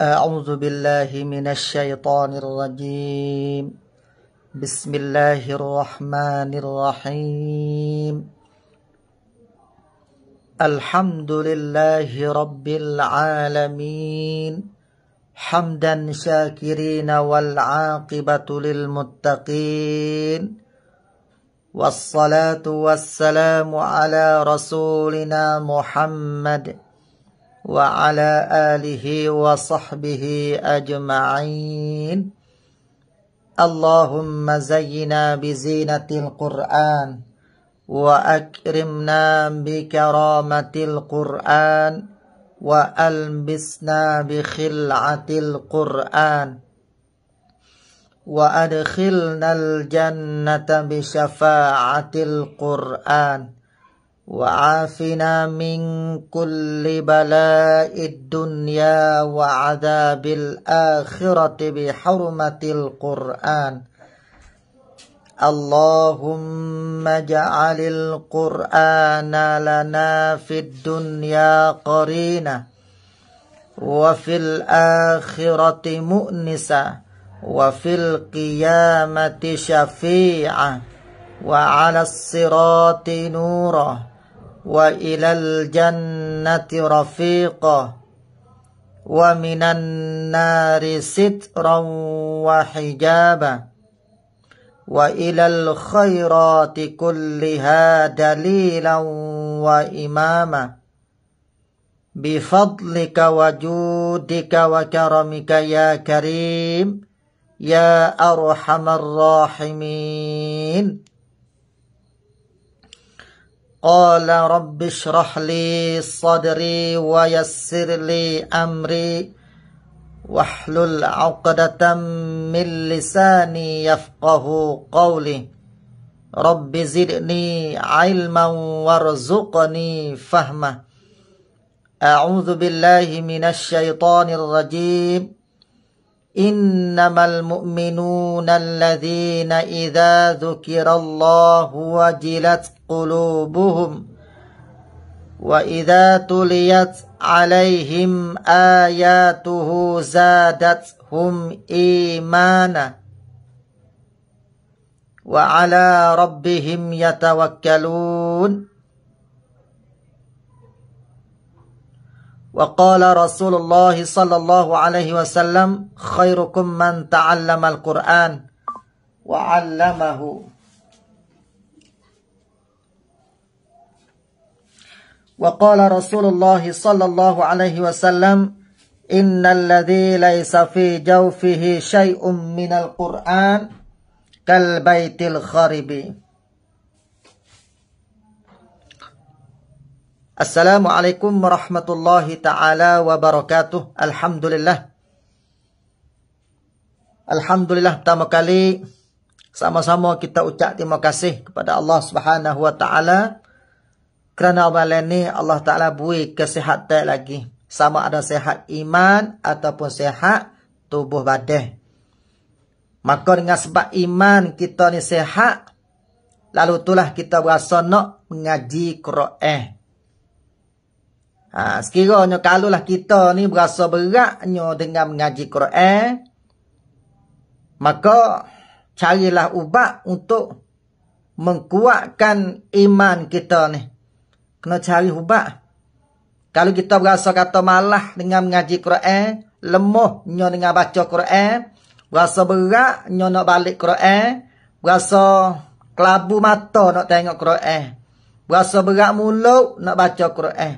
أعوذ بالله من الشيطان الرجيم. بسم الله الرحمن الرحيم. الحمد لله رب العالمين. حمدا شاكرين والعاقبة للمتقين. والصلاة والسلام على رسولنا محمد وعلى آله وصحبه أجمعين. اللهم زينا بزينة القرآن وأكرمنا بكرامة القرآن وألبسنا بخلعة القرآن وأدخلنا الجنة بشفاعة القرآن وعافنا من كل بلاء الدنيا وعذاب الآخرة بحرمة القرآن. اللهم اجعل القرآن لنا في الدنيا قرينا وفي الآخرة مؤنسا وفي القيامة شفيعا وعلى الصراط نورا وإلى الجنة رفيقا ومن النار سترا وحجابا وإلى الخيرات كلها دليلا وإماما بفضلك وجودك وكرمك يا كريم يا أرحم الراحمين. قال رب اشرح لي صدري ويسر لي أمري واحلل عقدة من لساني يفقه قولي. رب زدني علما وارزقني فهما أعوذ بالله من الشيطان الرجيم. إنما المؤمنون الذين إذا ذكر الله وجلت قلوبهم وإذا تليت عليهم آياته زادتهم إيمانا وعلى ربهم يتوكلون وقال رسول الله صلى الله عليه وسلم خيركم من تعلم القرآن وعلمه. وقال رسول الله صلى الله عليه وسلم إن الذي ليس في جوفه شيء من القرآن كالبيت الخرب. Assalamualaikum warahmatullahi taala wabarakatuh. Alhamdulillah. Alhamdulillah pertama kali sama-sama kita ucap terima kasih kepada Allah Subhanahu wa taala kerana malam ni Allah taala beri kesihatan lagi. Sama ada sehat iman ataupun sehat tubuh badan. Maka dengan sebab iman kita ni sehat. lalu itulah kita berasa nak mengaji Quran. Ha, sekiranya kalau lah kita ni berasa beratnya dengan mengaji Quran. Maka carilah ubat untuk mengkuatkan iman kita ni kena cari ubat. Kalau kita berasa kata malah dengan mengaji Quran, lemah nyo dengan baca Quran, berasa berat nyo nak balik Quran, berasa kelabu mata nak tengok Quran, berasa berat mulut nak baca Quran,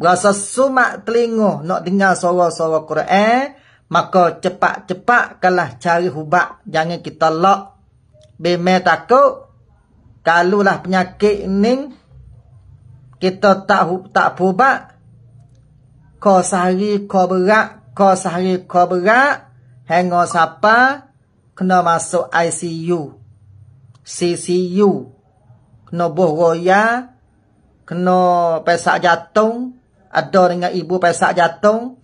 berasa sumak telinga nak dengar suara-suara Quran, maka cepat-cepat kalah cari ubat. Jangan kita lock. Bime takut. Kalulah penyakit ini kita tak tak pubat ko sehari ko berat ko sehari ko berat hingga siapa kena masuk ICU CCU kena bohroya kena pesak jantung ada dengan ibu pesak jantung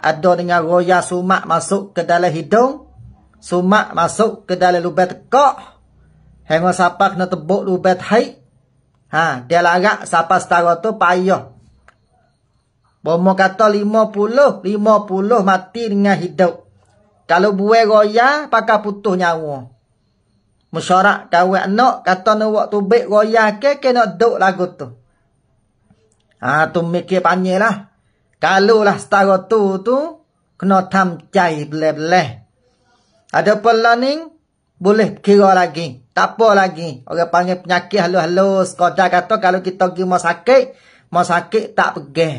ada dengan roya sumak masuk ke dalam hidung sumak masuk ke dalam lubang tekak hingga siapa kena tebuk lubang haid Ha, dia larak siapa setara tu payah. Bomo kata lima puluh, lima puluh mati dengan hidup. Kalau buai goya, pakai putus nyawa. Musyarak kawan anak, kata nak buat tubik goya ke, kena duk lagu tu. Ha, tu mikir panjang lah. Kalau lah setara tu tu, kena tam cai beleh-beleh. Ada pelaning, boleh kira lagi. Tak apa lagi. Orang panggil penyakit halus-halus. Sekolah kata kalau kita pergi mau sakit, mau sakit tak pergi.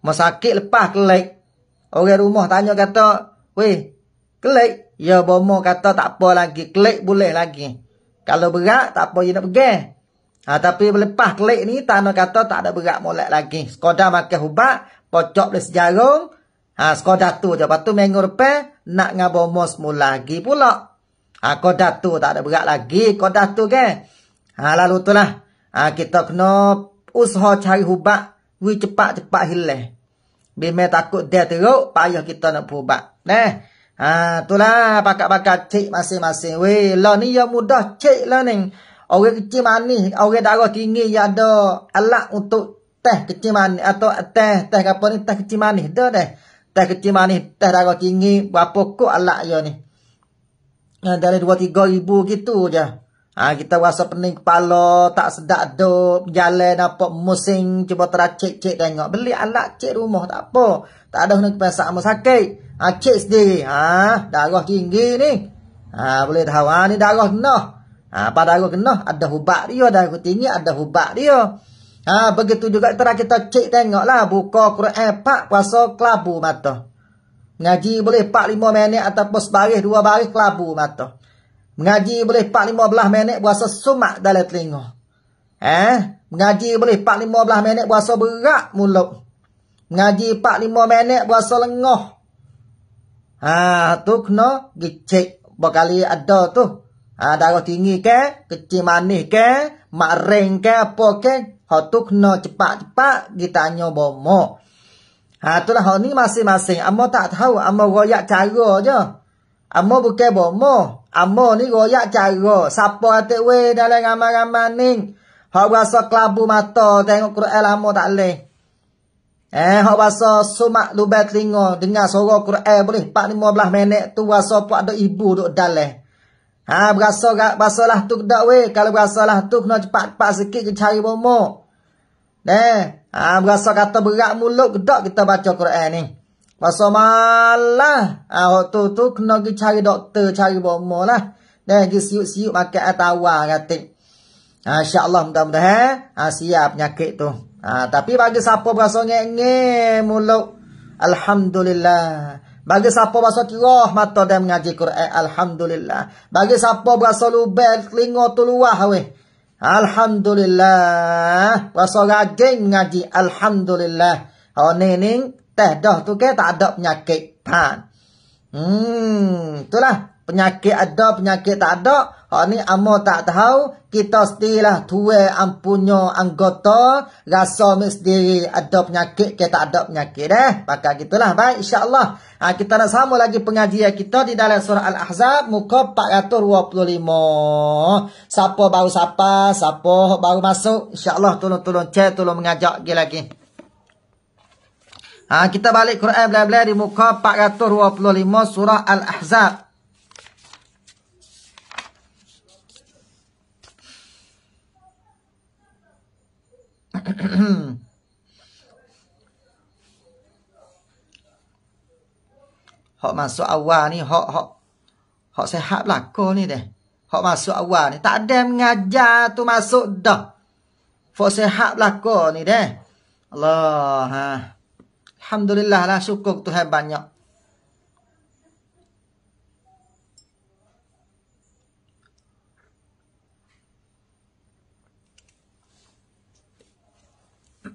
Mau sakit lepas kelik. Orang rumah tanya kata, weh, kelik. Ya, bomo kata tak apa lagi. Kelik boleh lagi. Kalau berat, tak apa, dia nak pergi. Ha, tapi lepas kelik ni, tanah kata tak ada berat molek lagi. Sekolah makan hubat, pocok boleh sejarung. Ha, sekolah tu je. Lepas tu minggu depan, nak dengan bomo semula lagi pula. Ha, kodah tu tak ada berat lagi. Kodah tu ke? Ha, lalu tu lah. Ha, kita kena usaha cari hubat. Wih cepat-cepat hilang. Bime takut dia teruk, payah kita nak berubat. Nah, ha, itulah pakat-pakat cik masing-masing. Weh, lah ni yang mudah cik lah ni. Orang kecil manis, orang darah tinggi yang ada alat untuk teh kecil manis. Atau teh, teh apa ni, teh kecil manis. Dah deh. Teh kecil manis, teh darah tinggi. Berapa kok alat ya ni. Ha, dari dua tiga ribu gitu je. Ha, kita rasa pening kepala, tak sedap duk, jalan nampak musing, cuba teracik cik tengok. Beli alat cik rumah, tak apa. Tak ada nak pesak sama sakit. Ha, cik sendiri. Ha, darah tinggi ni. Ha, boleh tahu, ha, ni darah kena. Ha, pada darah kena, ada hubat dia. Darah tinggi, ada hubat dia. Ha, begitu juga kita kita cik tengok lah. Buka Quran pak, puasa kelabu mata. Ngaji boleh 4-5 minit ataupun sebaris, dua baris kelabu mata. Mengaji boleh 4-15 minit puasa sumak dalam telinga. Eh? Mengaji boleh 4-15 minit puasa berat mulut. Mengaji 4-5 minit puasa lengoh. Ha, tu kena gicik. Berkali ada tu. Ha, darah tinggi ke? Kecil manis ke? Mak ring ke? Apa ke? Ha, tu kena cepat-cepat kita tanya bomo. Ha, itulah hal ni masing-masing. Amo tak tahu. Amo royak cara je. Amo bukan bomo. Amo ni royak cara. Siapa atik weh dalam ramal-ramal ni. Hak rasa kelabu mata tengok Quran amo tak boleh. Eh, hak rasa sumak lubat telinga dengar suara Quran boleh 4-15 minit tu rasa pun ada ibu duduk dalam. Ha, berasa berasa lah tu dak weh. Kalau berasa lah tu kena cepat-cepat sikit ke cari bomo. Eh, ha, berasa kata berat mulut ke kita baca Quran ni. Masa malah. Ah, tu tu kena pergi cari doktor, cari bomo lah. Dah pergi siup-siup makan atawa kata. Ha, InsyaAllah mudah-mudahan ha, siap penyakit tu. Ha, tapi bagi siapa berasa ngek-ngek mulut. Alhamdulillah. Bagi siapa berasa kirah mata dan mengaji Quran. Alhamdulillah. Bagi siapa berasa lubel telinga tu luah weh. Alhamdulillah. Berasa rajin mengaji. Alhamdulillah. Oh, ni ni teh dah tu ke tak ada penyakit pan. Hmm, itulah penyakit ada, penyakit tak ada. Hak ni amo tak tahu, kita sendirilah tuai ampunyo anggota, rasa mesti ada penyakit ke tak ada penyakit eh. Maka gitulah baik insya-Allah. Ha, kita nak sama lagi pengajian kita di dalam surah Al-Ahzab muka 425. Siapa baru siapa, siapa baru masuk, insya-Allah tolong-tolong cek, tolong mengajak lagi lagi. Ha, kita balik Quran belah-belah di muka 425 surah Al-Ahzab. hok masuk awal ni hok hok hok sehat belaka ni deh. Hok masuk awal ni tak ada mengajar tu masuk dah. Hok sehat belaka ni deh. Allah ha. Alhamdulillah lah syukur Tuhan banyak.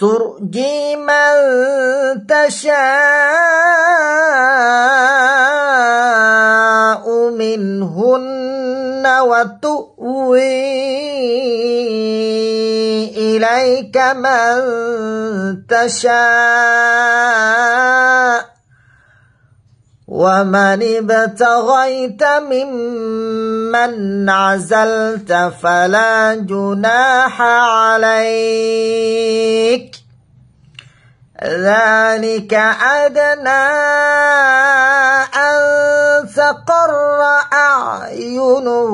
ترجي من تشاء منهن وتؤوي إليك من تشاء ومن ابتغيت ممن عزلت فلا جناح عليك ذلك أدنى أن تقر أعينهن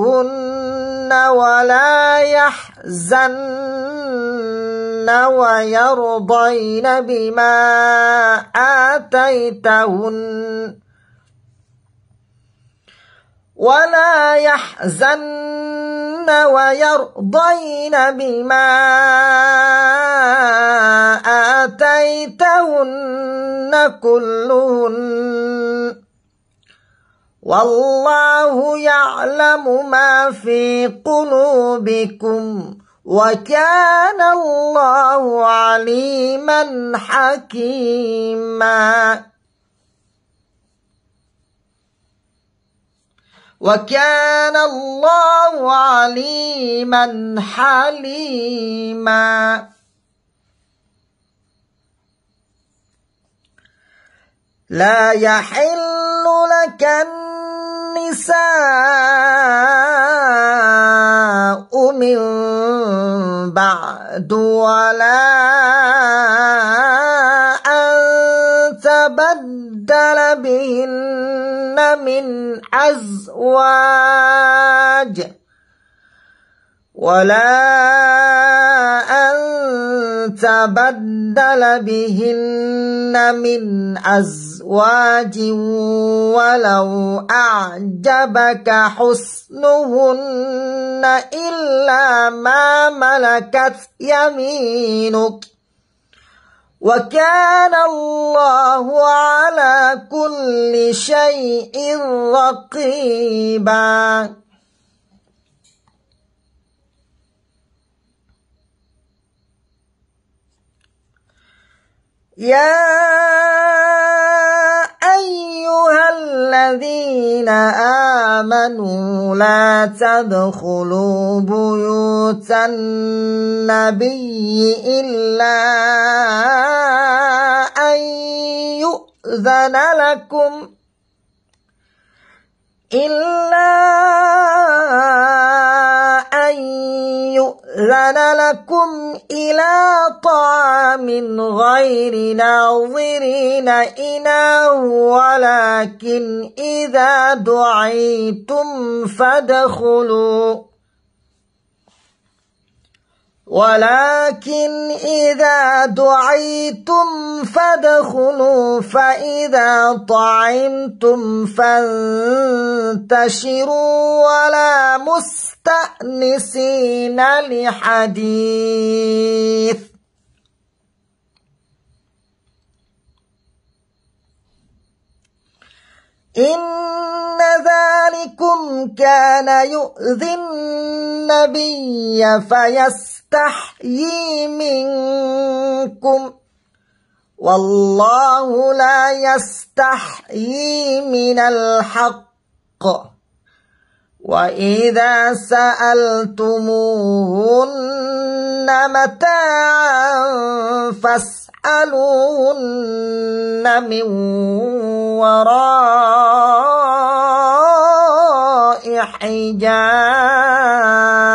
ولا يحزن ويرضين بما آتيتهن ولا يحزن ويرضين بما آتيتهن كلهن والله يعلم ما في قلوبكم وكان الله عليما حكيما وكان الله عليما حليما. لا يحل لك النساء من بعد ولا أن تبدل بهن من أزواج. ولا أن تبدل بهن من أزواج ولو أعجبك حسنهن إلا ما ملكت يمينك. وكان الله على كل شيء رقيبا. يا أيها الذين آمنوا لا تدخلوا بيوت النبي إلا أن يؤذن لكم إلا أن يؤذن لكم إلى طعام غير ناظرين إناه ولكن إذا دعيتم فادخلوا. ولكن إذا دعيتم فادخلوا فإذا طعمتم فانتشروا ولا مستأنسين لحديث. إن ذلكم كان يؤذي النبي فيستحيي منكم. والله لا يستحيي من الحق. وإذا سألتموهن متاعا فاسألوهن من وراء حجاب.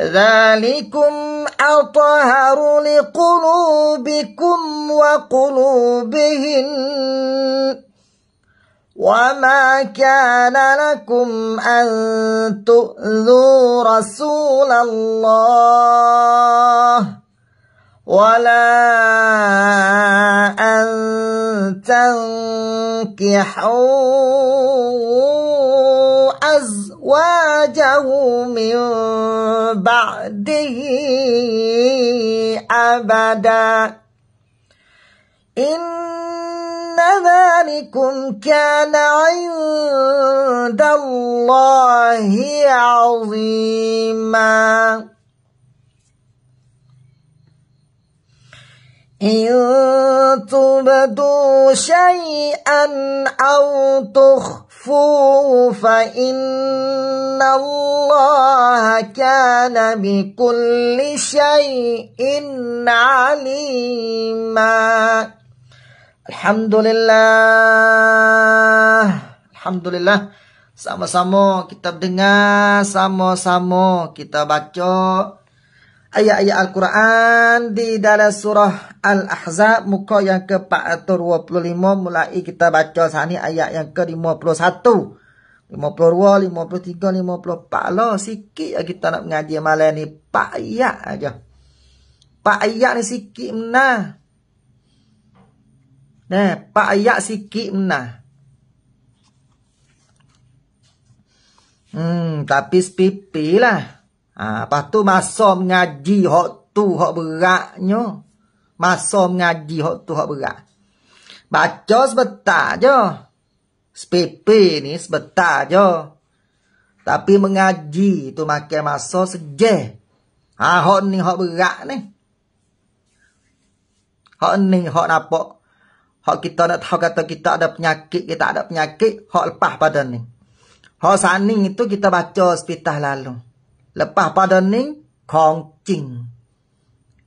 ذلكم أطهر لقلوبكم وقلوبهن. وما كان لكم أن تؤذوا رسول الله ولا أن تنكحوا. أزواجه من بعده أبدا. إن ذلكم كان عند الله عظيما. إن تبدوا شيئا أو تخفوه فإن الله كان بكل شيء عليما الحمد لله الحمد لله sama-sama kita dengar sama-sama kita baca ayat-ayat Al-Quran di dalam surah Al-Ahzab muka yang ke-425 mulai kita baca saat ayat yang ke-51. 52, 53, 54 lah. Sikit kita nak mengaji malam ni. 4 ayat aja. 4 ayat ni sikit menah. Nah, 4 ayat sikit menah. Hmm, tapi sepipi lah. Ha, lepas tu masa mengaji hak tu hak beratnya. Masa mengaji hak tu hak berat. Baca sebentar je. SPP ni sebentar je. Tapi mengaji tu makan masa sejeh. Ha, hak ni hak berat ni. Hak ni hak nampak. Hak kita nak tahu kata kita ada penyakit, kita ada penyakit. Hak lepas pada ni. Hak saning itu kita baca sepitah lalu Lepas pada ni, kongcing.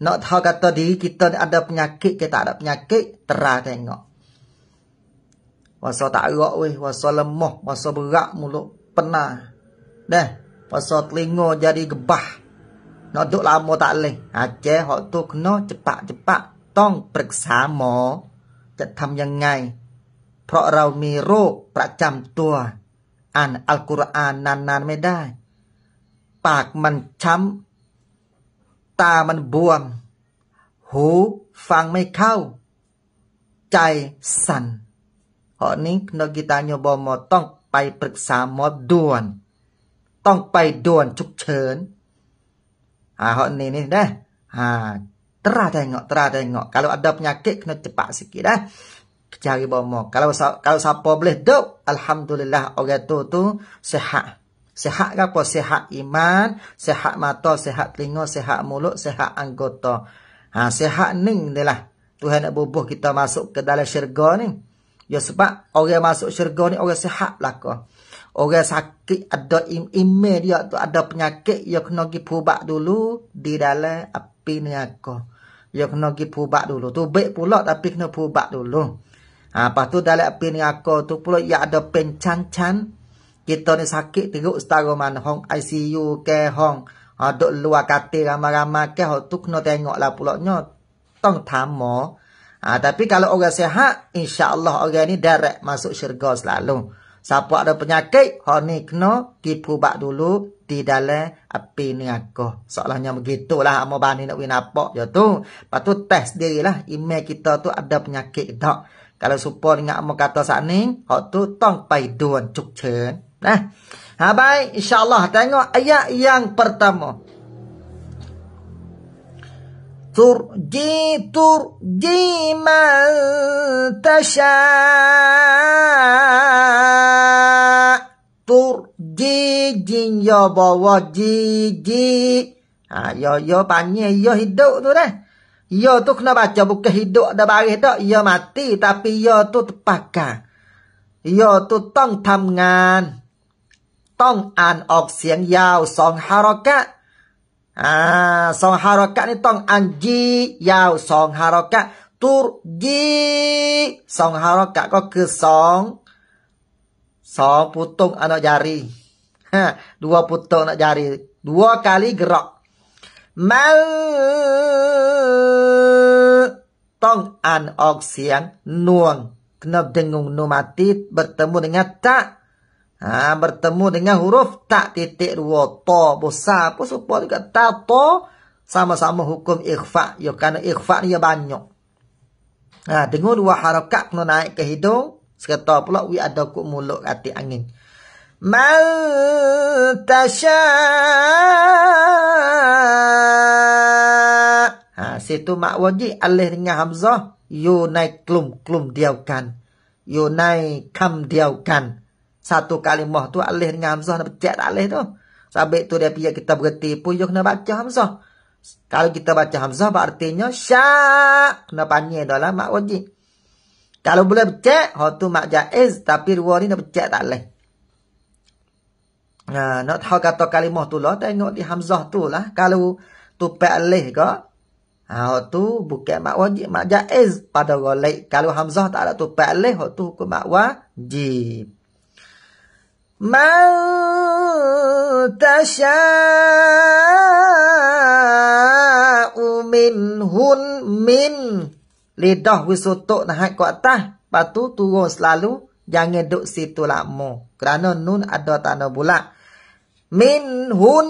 Nak tahu kata diri kita ni ada penyakit, kita ada penyakit, terah tengok. Wasa tak erak weh, wasa lemah, wasa berat mulut, penah. Dah, wasa telinga jadi gebah. Nak duduk lama tak boleh. Aceh, hak tu kena cepat-cepat. Tong periksa mo,จะทำยังไง เพราะเรามีโรคประจำตัว อ่านอัลกุรอานนานๆไม่ได้ ปากมันช้ำ ตามันบวม หูฟังไม่เข้า ใจสั่นเพราะนี้นกิตาโยบอมต้องไปปรึกษาหมอด่วน ต้องไปด่วนฉุกเฉินอ่าเพราะนี้นี่นะอ่า Terah tengok, terah tengok. Kalau ada penyakit, kena cepat sikit dah. Cari bomo. Kalau kalau siapa boleh duk, Alhamdulillah orang tu tu sehat. Sehat ke apa? Sehat iman, sehat mata, sehat telinga, sehat mulut, sehat anggota. Ha, sehat ni inilah. Tuhan nak bubuh kita masuk ke dalam syurga ni. Ya sebab orang masuk syurga ni orang sehat lah ko. Orang sakit ada im ime dia tu ada penyakit ya kena pergi pubak dulu di dalam api neraka. Ya kena pergi pubak dulu. Tu baik pula tapi kena pubak dulu. Ha, lepas tu dalam api neraka tu pula ya ada pencan-can kita ni sakit teruk setara mana hong ICU ke hong. Ha, duk luar katil ramai-ramai ke hong tu kena tengok lah pula. Nyo tong tamo. Ha, tapi kalau orang sehat insyaAllah orang ni direct masuk syurga selalu. Siapa ada penyakit hong ni kena dipubak dulu di dalam api ni aku soalnya begitulah amo bani nak win apa ya tu. Lepas tu test diri lah email kita tu ada penyakit tak. Kalau supaya dengan amo kata saat ni hong tu tong pai duan cuk chen Nah. Ha baik, insya-Allah tengok ayat yang pertama. Turji turji man tasha. Turji jin yo bawa ji ji. Ha yo yo panggil yo hidup tu dah. Ya tu kena baca bukan hidup ada baris dak. Ya mati tapi ya tu terpakai. Ya tu tong tamngan. Tong an ออกเสียงยาวสองฮารากะอ่าสองฮารากะนี่ต้องอันจียาวสองฮารากะตูรจีสองฮารากะก็คือสองสองปุตงอานาจารี dua putuk nak jari dua kali gerak mal ต้องอ่านออกเสียงนวง kena dengung nomatit bertemu dengan tak Ha, bertemu dengan huruf tak titik dua. ta besar pun serupa juga. Ta, ta sama-sama hukum ikhfa. Ya, kerana ikhfa ni ya banyak. Ha, dengar dua harakat kena naik ke hidung. Serta pula, we ada ku mulut kati angin. Man tasha. Ha, situ mak wajib alih dengan Hamzah. You naik klum, klum diaukan. You naik kam diaukan satu kalimah tu alih dengan hamzah nak pecat alih tu. Sabit tu dia pihak kita berhenti pun you kena baca hamzah. Kalau kita baca hamzah berartinya syak kena panggil dalam mak wajib. Kalau boleh pecah, hal tu mak jaiz tapi dua ni nak pecah tak alih. Nah, nak tahu kata kalimah tu lah, tengok di hamzah tu lah. Kalau tu pek alih ke, hal tu bukan mak wajib, mak jaiz pada golek. Kalau hamzah tak ada tu pek alih, hal tu hukum mak wajib. Man tasha'u minhun min lidah wisutuk ke atas. Lepas tu turun selalu. Jangan duduk situ lama. Kerana nun ada tanda bulat min hun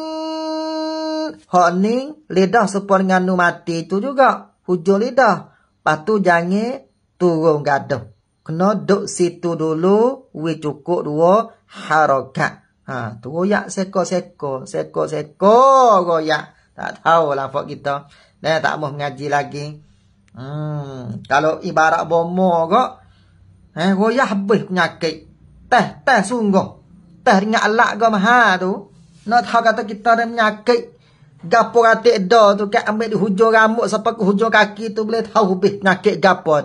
honing lidah serupa dengan nu mati itu juga hujung lidah patu jangan turun gaduh kena duk situ dulu wi cukup dua harakat ha tu goyak seko-seko seko-seko goyak tak tahu lah fok kita dah tak mau ngaji lagi hmm kalau ibarat bomo kok eh goyak habis penyakit teh teh sungguh teh ringat alak ke maha tu. Nak tahu kata kita ada penyakit. Gapo kata ada tu. Kak ambil di hujung rambut sampai ke hujung kaki tu. Boleh tahu lebih penyakit gapo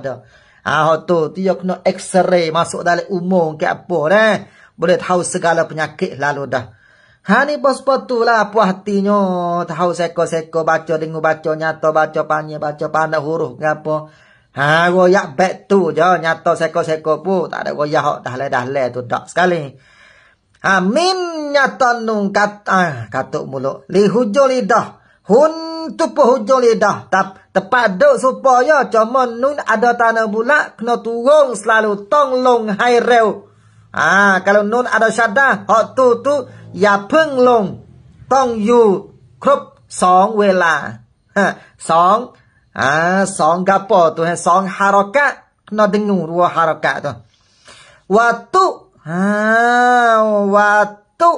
Ha tu. Yang kena x-ray masuk dalam umum ke apa dah. Boleh tahu segala penyakit lalu dah. Ha ni bos lah apa hatinya. Tahu seko-seko baca dengar baca nyata baca panjang baca pandang huruf ke apa. Ha goyak bet tu je nyata seko-seko pun. Tak ada goyak dah le dah le tu tak sekali. Amin nyata nung kat ah katuk mulut. Li hujung lidah. Hun tu pun hujung lidah. Tap tepat supaya cuma nun ada tanah bulat kena turun selalu tong long hai reu. Ah kalau nun ada syada hok tu tu ya peng long tong yu krup song wela. Ha song ah song gapo tu ha song harakat kena dengung dua harakat tu. Waktu Ha, waktu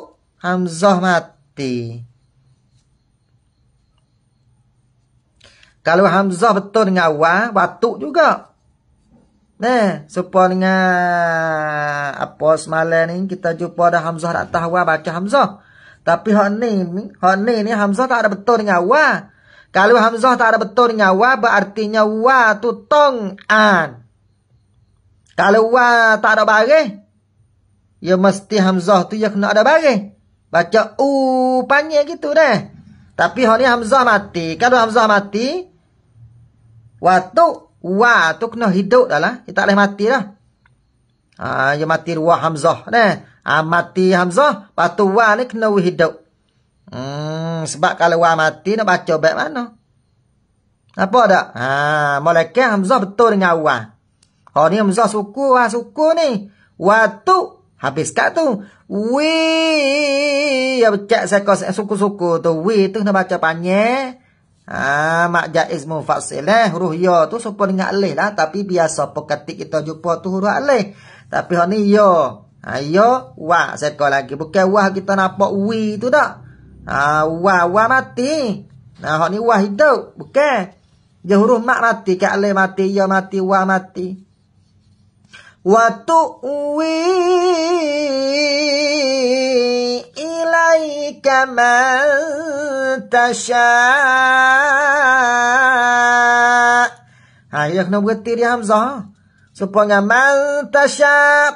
Hamzah mati. Kalau Hamzah betul dengan wa, waktu juga. Nah, supaya dengan apa semalam ni kita jumpa ada Hamzah tak tahu baca Hamzah. Tapi hak ni, ni Hamzah tak ada betul dengan wa. Kalau Hamzah tak ada betul dengan wa, berartinya wa tu tong an. Kalau wa tak ada baris, Ya mesti Hamzah tu ya kena ada baris. Baca u panjang gitu dah. Tapi hal ni Hamzah mati. Kalau Hamzah mati, waktu wa tu kena hidup dah lah. Dia tak boleh mati dah. Ha, ya mati ruah Hamzah dah. Ha, mati Hamzah, patu wa ni kena hidup. Hmm, sebab kalau wa mati nak baca baik mana? Apa tak? Ha, malaikat Hamzah betul dengan wa. Oh ni Hamzah suku, wa suku ni. Waktu Habis kat tu. Wi. Ya becak saya kau suku-suku tu. Wi tu nak baca panjang. Ha, mak jaiz mufasil eh. Huruf ya tu supaya dengan alih lah. Tapi biasa peketik kita jumpa tu huruf alih. Tapi hal ni ya. Ha, ya. Saya kau lagi. Bukan wah kita nampak wi tu tak. Ha, wah wah mati. Nah, hal ni wah hidup. Bukan. Dia huruf mak mati. Kat alih mati. Ya mati. Wah mati. وتؤوي إليك من tasya. Ha, ya kena berhenti dia Hamzah. Supaya man tasya.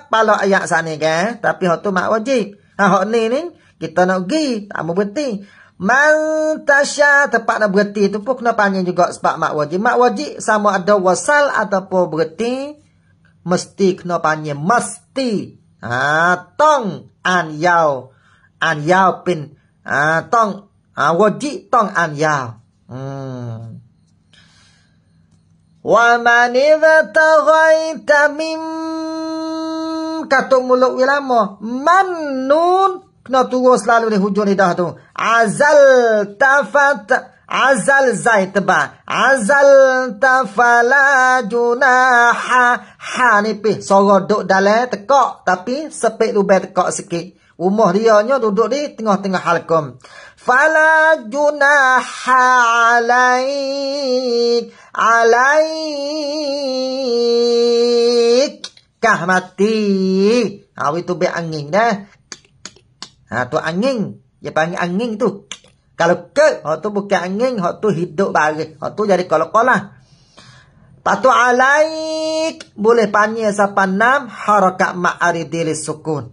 Pala ayat sana kan. Tapi hak tu mak wajib. Ha, hak ni ni. Kita nak pergi. Tak mau berhenti. Man tasya. Tempat nak berhenti tu pun kena panggil juga sebab mak wajib. Mak wajib sama ada wasal ataupun berhenti. Mesti kena panggil. Mesti. Ha, tong an yao. An yao pin. Ha, tong. Ha, wajib tong an yao. Hmm. Wa man ibtaghaita mim kata mulut ulama man nun kena tunggu selalu di hujung lidah tu azal tafat azal zai teba azal tafala junaha ha ni pi soro duk dalam tekak tapi sepek lubang tekak sikit Umah dia nya duduk di tengah-tengah halkum. Fala junaha alaik alaik kah mati. Ha itu be angin dah. Ha tu angin. Dia panggil angin tu. Kalau ke, hak tu bukan angin, hak tu hidup bagi. Hak tu jadi kolak-kolak. Patu alaik boleh panggil siapa nam harakat ma'aridil sukun.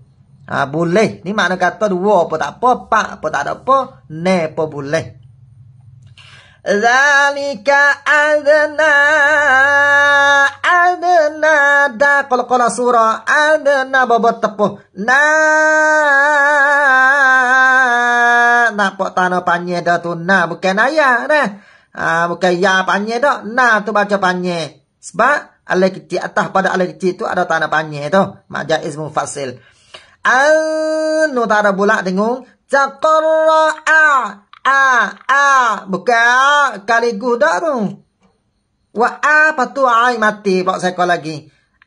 Ha, boleh. Ni makna kata dua apa tak apa, pak apa tak ada apa, ne apa boleh. Zalika adna adna da kalau kalau surah adna bobot tepuh na nak pok tanah panye dah tu na bukan ayah dah ha, bukan ya panye dah na tu baca panye sebab alai kecil atas pada alai kecil tu ada tanah panye tu mak jaiz mufasil Anu ada bulat dengung. Caqarra'a. A. A. Bukan kali gudak tu. Wa a patu ai mati. Saya call lagi.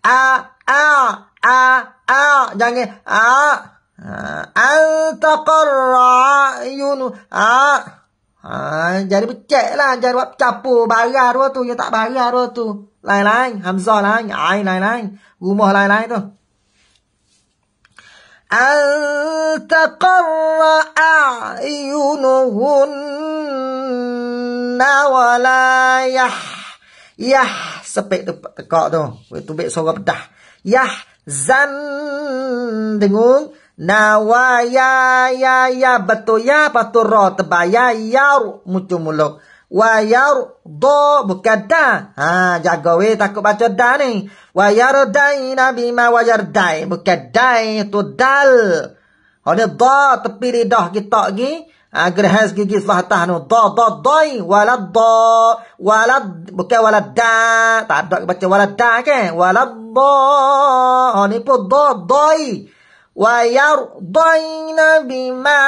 A. A. A. A. Jangan. A. Ha, Antaqar ayun. ah, Ha, jadi pecek lah. Jadi buat capur barah dua tu. Ya tak barah dua tu. Lain-lain. Hamzah lain. Ain lain-lain. Rumah lain-lain tu. Antaqar ayunuhunna wala yah. Yah. Sepik tu tekak tu. Itu bek suara pedah. Yah. Zan. Dengung nawaya ya ya betul ya patur ro tebaya ya muncul muluk. Wa yarda bukan da. Ha jaga we takut baca da ni. Wa yardaina bima wa yardai bukan dai tu dal. Ada da tepi lidah kita lagi ha gerhas gigi sebelah nu da da dai walad da walad bukan walad da. Tak ada baca walad da ke? Walad da ha ni pun da dai ويرضين بما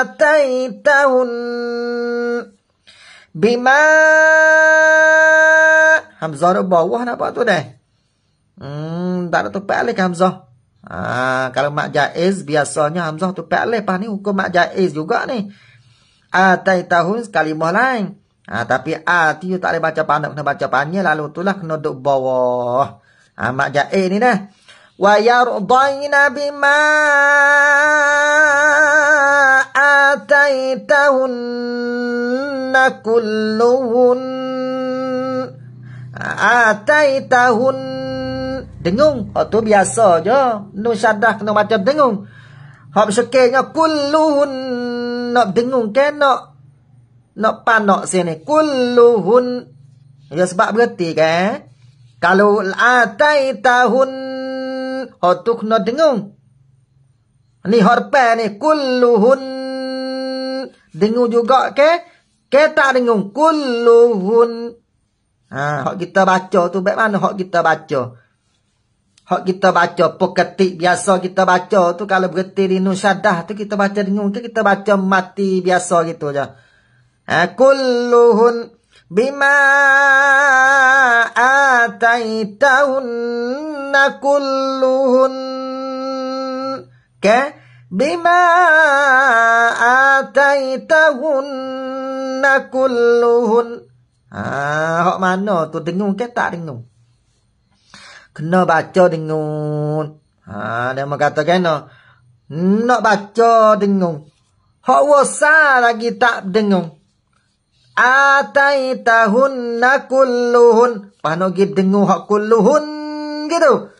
آتيتهن بما Hamzah di bawah nampak tu dah. Hmm, tak ada tupak alih Hamzah. Ha, kalau mak jaiz biasanya Hamzah tupak alih. Pas ni hukum mak jaiz juga ni. Atai tahun sekali lain. Ha, tapi A tu tak boleh baca pandang, kena baca panjang. Lalu itulah kena duduk bawah. Ha, mak jae ni dah. Wa yardaina bima ataitahunna kulluhun. Ha, ataitahun. Dengung. Oh, tu biasa je. Nu syadah kena baca dengung. Hak syukirnya kulluhun. Nak dengung ke nak nak panok sini. Kulluhun. Ya sebab berarti kan kalau atai tahun hotuk no dengung. Ni horpa ni. Kulluhun. Dengung juga ke? Ke tak dengung? Kulluhun. Ha hok kita baca tu baik mana hok kita baca? Hok kita baca poketik biasa kita baca tu kalau berarti di nusyadah tu kita baca dengung ke? Kita baca mati biasa gitu aja كلهن بما آتيتهن كلهن ك بما آتيتهن كلهن Ha, hok mana tu dengung ke tak dengung? Kena baca dengung. Ha, dia mau kata kena. Nak baca dengung. Hak wasa lagi tak dengung. Atai tahun nakulluhun. Pano gi dengung hak kulluhun gitu.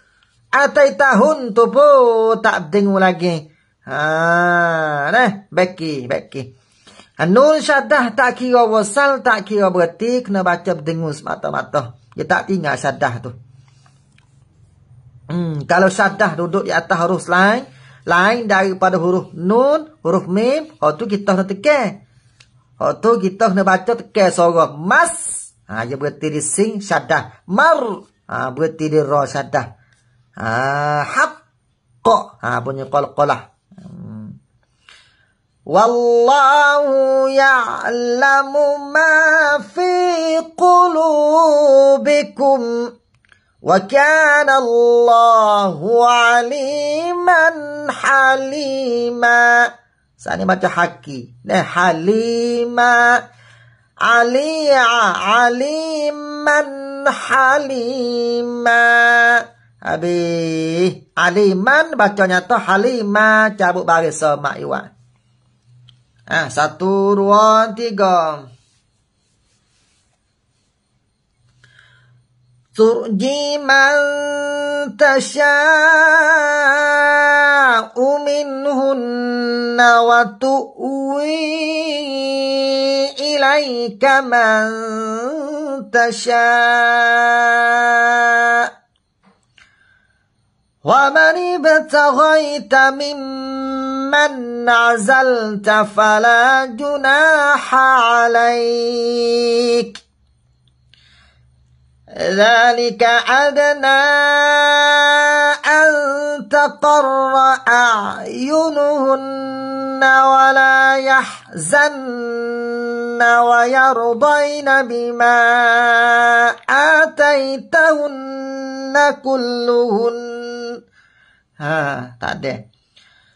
Atai tahun tu pun tak dengung lagi. Ha, nah, beki, beki. Nun syadah tak kira wasal, tak kira berarti kena baca berdengung semata-mata. Dia tak tinggal syadah tu. Hmm, kalau syadah duduk di atas huruf lain, lain daripada huruf nun, huruf mim, hak tu kita nak tekan. Hak tu kita kena baca tekan suara mas. Ha, dia berarti di sing syadah. Mar. Ha, berarti di ra syadah. Ha, haqqa. Ha, bunyi qalqalah. والله يعلم ما في قلوبكم وكان الله عليما حليما Saat ni baca haki. Nah, halima. Alia. Aliman halima. Habis. Aliman bacanya tu halima. Cabut baris semak iwan. Ah, satu, dua, tiga. Satu, dua, tiga. ترجي من تشاء منهن وتؤوي إليك من تشاء ومن ابتغيت ممن عزلت فلا جناح عليك ذلك أدنى أن تقر أعينهن ولا يحزن ويرضين بما آتيتهن كلهن. ها تعدي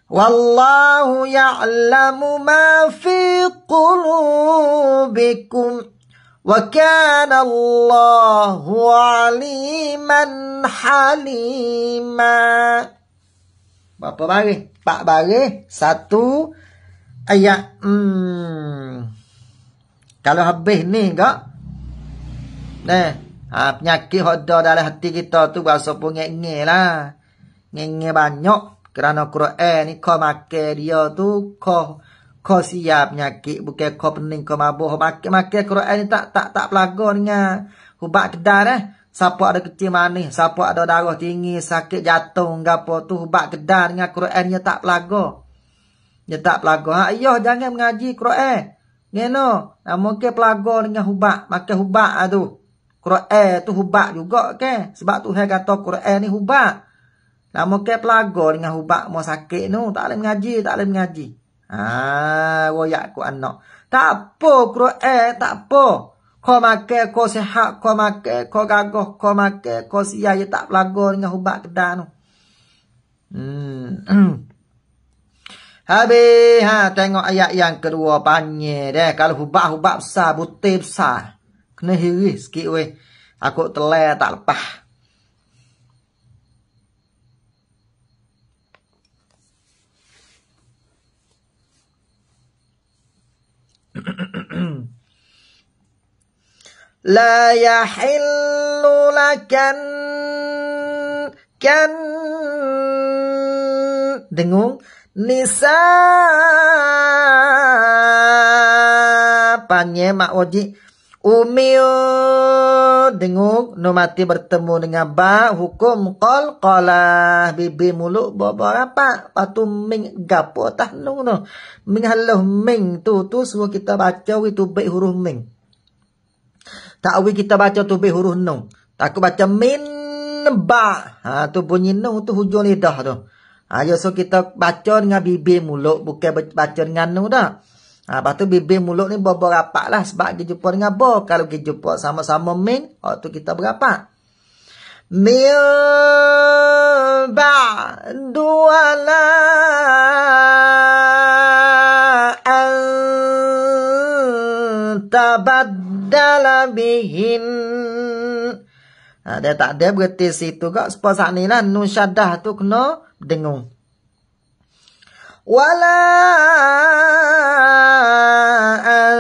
والله يعلم ما في قلوبكم. Kana Allahu aliman halima. Berapa baris? Empat baris. Satu ayat. Hmm. Kalau habis ni enggak? Nah, ha, penyakit hodoh dalam hati kita tu berasa pun ngek lah ngenge banyak kerana Quran ni kau makan dia tu kau kau siap nyakit bukan kau pening kau mabuk. Makan makan Quran ni tak tak tak pelago dengan hubat kedar eh siapa ada kecil manis siapa ada darah tinggi sakit jatuh gapo tu hubat kedar dengan Quran ni tak pelago dia tak pelago ha iyo jangan mengaji Quran. Ngeno nah, mungkin pelago dengan hubat. Makan hubat ah tu. Quran tu hubat juga ke? Sebab Tuhan kata Quran ni hubat. Lama ke pelago dengan hubak mau sakit tu. Tak boleh mengaji, tak boleh mengaji. Ha, royak ku anak. Tak apa, Quran, tak apa. Kau makan, kau sehat, kau makan, kau gagah, kau makan, kau siya, ya tak pelago dengan hubak kedah tu. Hmm. Habis, ha, tengok ayat yang kedua panjang deh. Kalau hubak-hubak besar, butir besar. Kena hiris sikit weh. Aku telah tak lepas. لا يحل لك kan dengung nisa panye mak wajib umil. Dengung. No mati bertemu dengan ba. Hukum qal qala bibi muluk bapa apa patu ming gapo tah no no ming haluh ming. Tu tu semua kita baca itu baik huruf ming. Tak kita baca tu baik huruf no tak baca min ba. Ha tu bunyi no tu hujung lidah tu. Ha so kita baca dengan bibi muluk bukan baca dengan no dah Ha, lepas tu bibir mulut ni berapa lah sebab kita jumpa dengan bo. Kalau kita jumpa sama-sama min, waktu kita berapa? Min ba'du ala antabaddala bihin. Ha, dia tak ada berarti situ kak. Sebab saat ni lah, nun syadah tu kena dengung. ولا أن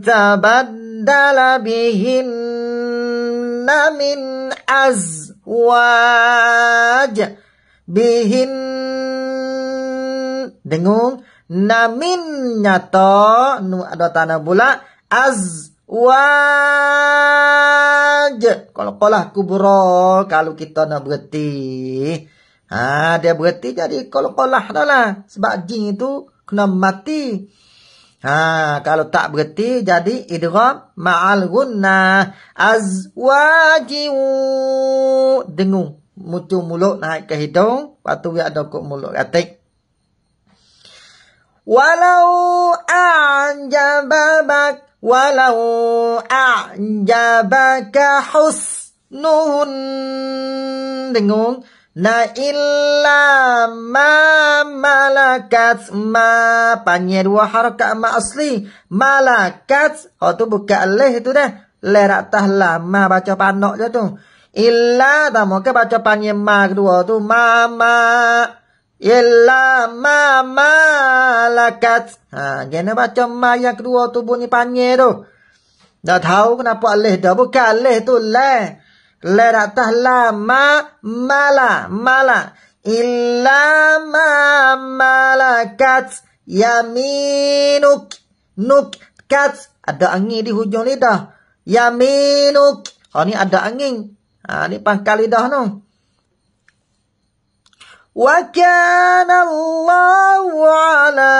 تبدل بهن من أزواج بهن dengung namin nyata nu ada tanah bula azwaj kalau kolah kubro kalau kita nak berhenti Ha, dia berhenti jadi kolah-kolah dah lah. Sebab jin itu kena mati. Ha, kalau tak berhenti jadi idram ma'al gunna azwajiu. Dengung. Muncul mulut naik ke hidung. Lepas tu dia ada kok mulut katik. Walau a'jababak. Walau a'jabaka husnun. Dengung na illa ma malakat ma panggil dua ma asli. Malakat oh tu buka alih tu dah. Lerak tah lama baca panok je tu. Illa tak ke baca panggil ma kedua tu ma ma. Illa ma malakat. Ha kena baca ma yang kedua tu bunyi panggil tu. Dah tahu kenapa alih dah. Buka alih tu leh Lera la ma mala mala. Illa ma malakat yaminuk. Nuk kat ada angin di hujung lidah. Yaminuk. Ha ni ada angin. Ha ni pangkal lidah tu. Wa kana allahu ala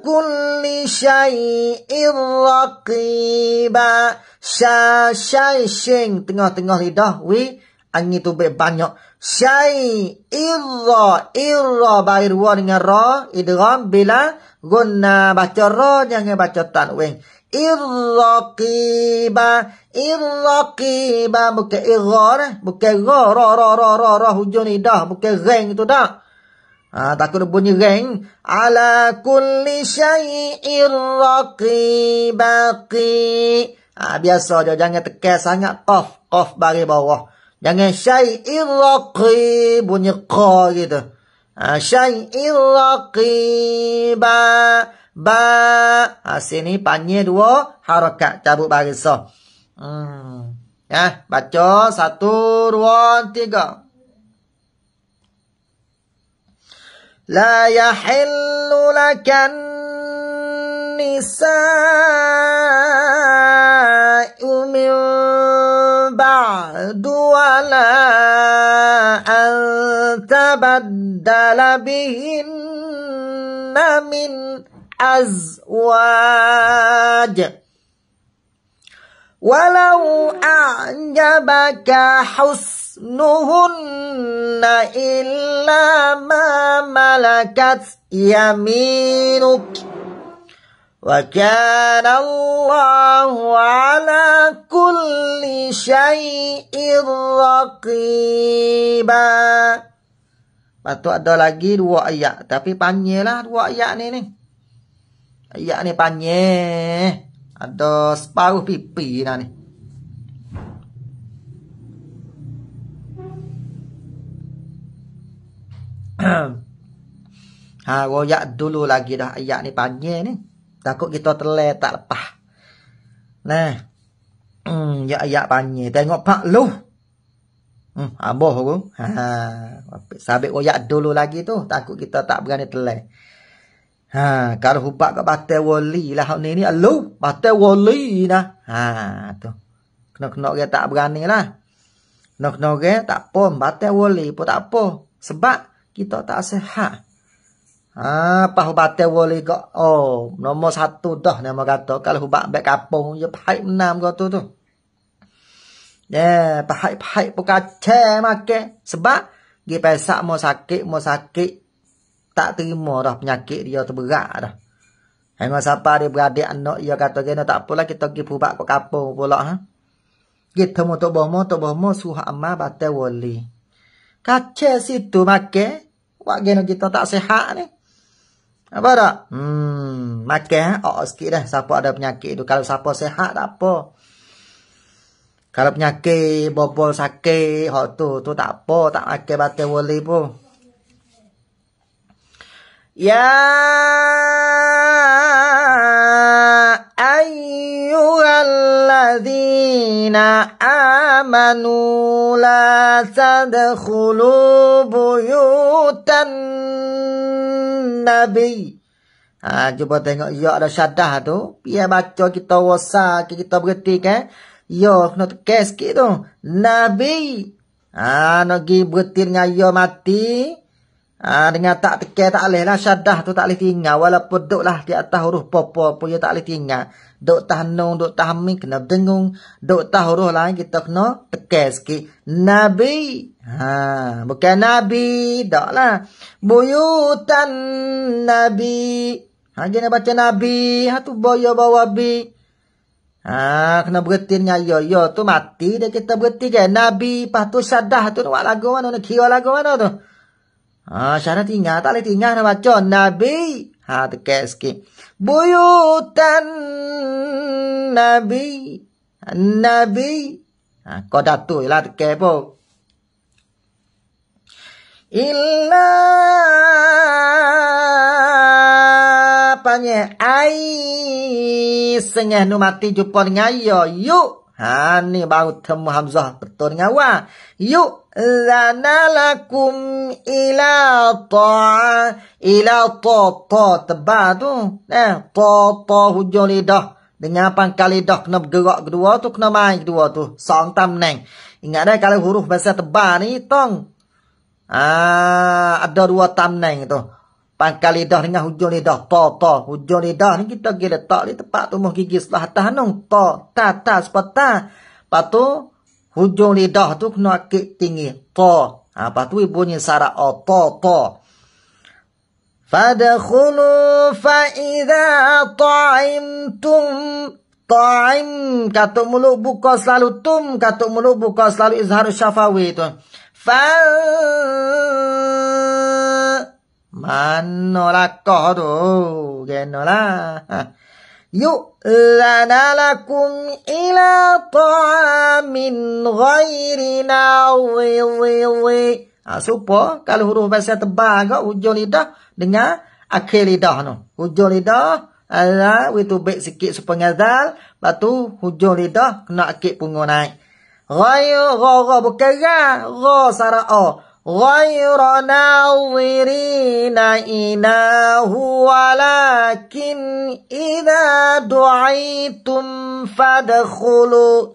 kulli shay'in raqiba sha shai shing tengah-tengah lidah wi angin tu banyak shai irra irra bagi dua dengan ra idgham bila guna baca ra jangan baca tanwin irraqiba irraqiba bukan irra bukan ra ra ra ra ra, ra hujung lidah bukan reng itu dah Ha, takut bunyi reng. Ala kulli syai'ir raqibaqi. Ha, biasa je. Jangan tekan sangat qaf. Qaf bagi bawah. Jangan syai'ir raqib. Bunyi qa gitu. Ha, syai'ir raqiba. Ba. Ha, sini panggil dua harakat cabut barisan. Hmm. Ya, baca. Satu, dua, tiga. لا يحل لك النساء من بعد ولا أن تبدل بهن من أزواج. ولو أعجبك حسنهن إلا ما ملكت يمينك. وكان الله على كل شيء رقيبا Lepas tu ada lagi dua ayat. Tapi panjang lah dua ayat ni ni. Ayat ni panjang. Ada separuh pipi dah ni. ha, royak dulu lagi dah ayat ni panjang ni. Takut kita terleh tak lepas. Nah. Hmm, ya ayat panjang. Tengok pak lu. Hmm, aboh aku. Ha, sabit royak dulu lagi tu. Takut kita tak berani terleh. Ha, kalau hubak kat batai wali lah ni ni alu, batai wali dah. Ha, tu. Kena-kena dia tak berani lah. Kena-kena dia tak apa, batai wali pun tak apa. Sebab kita tak sehat. Ha, apa batai wali kok? Oh, nombor satu dah nama kata. Kalau hubak baik kapung, dia pahit menam kau tu tu. Ya, yeah, pahit-pahit pun kacau makan. Sebab, dia pesak mau sakit, mau sakit tak terima dah penyakit dia tu berat dah. Hingga siapa dia beradik anak dia kata kena tak apalah kita pergi pubak ke kapung pula ha. Kita mau tu bomo tu bomo suha amma batal wali. Kace situ make wak geno kita tak sehat ni. Apa dak? Hmm, make ha oh, sikit dah siapa ada penyakit tu kalau siapa sehat tak apa. Kalau penyakit bobol sakit hak tu tu tak apa tak make batal wali pun. يا أيها الذين آمنوا لا تدخلوا بيوت النبي Ha, cuba tengok ya ada syadah tu. Biar baca kita wasa, kita berhenti kan. Ya, kena tekan sikit tu. Nabi. Ha, nak pergi berhenti dengan ya mati. Ha, dengan tak tekan tak boleh lah. Syadah tu tak boleh tinggal. Walaupun duduk lah di atas huruf popo pun dia tak boleh tinggal. Duk tahnung, duk tahmi, kena dengung. Duk tah huruf lain, kita kena tekan sikit. Nabi. Ha, bukan Nabi. Tak lah. Buyutan Nabi. Ha, nak baca Nabi. Ha, tu boyo bawa bi. Ha, kena berhenti dengan yo. Tu mati. Dia kita berhenti kan. Nabi. Lepas tu syadah tu. Nak lagu mana? Nak kira lagu mana tu? Ha, syarat tinggal. Tak boleh tinggal nak baca. Nabi. Ha, tekan sikit. Buyutan Nabi. Nabi. Ha, kau datuk je lah tekan pun. Illa apanya ai sengah nu mati jumpa dengan yo yuk Ha ni baru temu Hamzah betul dengan wa. Yuk lana lakum ila ta'a ila ta ta tebal tu. Eh ta ta hujung lidah. Dengan pangkal lidah kena bergerak kedua tu kena main kedua tu. Song tam neng. Ingat dah kalau huruf bahasa tebal ni tong. Ah ada dua tam neng tu. Pangkal lidah dengan hujung lidah. Ta, ta. Hujung lidah ni kita pergi letak di tempat tumbuh gigi sebelah atas nung. Ta, ta, ta, sebab ta. Lepas tu, hujung lidah tu kena akik tinggi. Ta. Ha, lepas tu bunyi sarak o. Ta, ta. Fadakhulu fa'idha ta'imtum ta'im. Katuk mulut buka selalu tum. Katuk mulut buka selalu izhar syafawi tu. Fa'idha Mana lakah tu? Kena lah. Yuk lana lakum ila ta'amin ghairi nawiwiwi. Ha, supa kalau huruf bahasa tebal ke hujung lidah dengan akhir lidah tu. Hujung lidah ala witu baik sikit supaya ngazal. Lepas tu hujung lidah kena akhir pungu naik. Ghair, gha, gha, bukan gha. Gha, sara'ah. غير ناظرين إناه ولكن إذا دعيتم فادخلوا.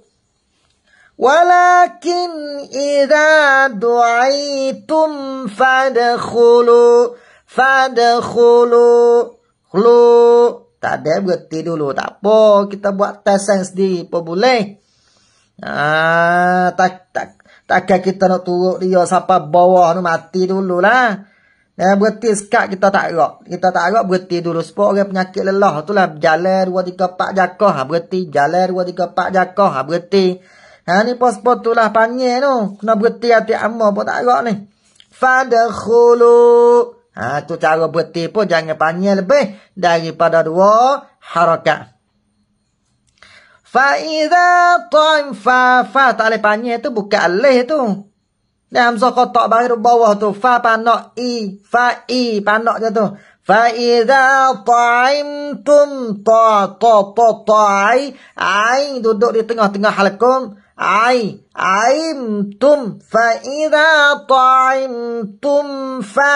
ولكن إذا دعيتم فادخلوا فادخلوا. خلو tak ada berhenti dulu tak apa kita buat tes sains di apa boleh ah tak tak Takkan kita nak turut dia sampai bawah ni mati dulu lah. Ya, berhenti sekat kita tak agak. Kita tak agak berhenti dulu. Sebab orang penyakit lelah tu lah. Jalan dua tiga empat jakah. Ha, berhenti. Jalan dua tiga empat jakah. Ha, berhenti. Ha, ni pos-pos tu lah panggil tu. Kena berhenti hati amma pun tak agak ni. Fadakhulu. Ha, tu cara berhenti pun jangan panggil lebih daripada dua harakat. Fa'idha ta'im fa fa tak boleh panggil tu bukan alih tu. Dan Hamzah kotak baru bawah tu. Fa panak i. Fa i panak je tu. Fa'idha ta'im tum ta ta ta ta'i. Ai duduk di tengah-tengah halakum. Ai. Aim tum. Fa'idha ta'im tum fa.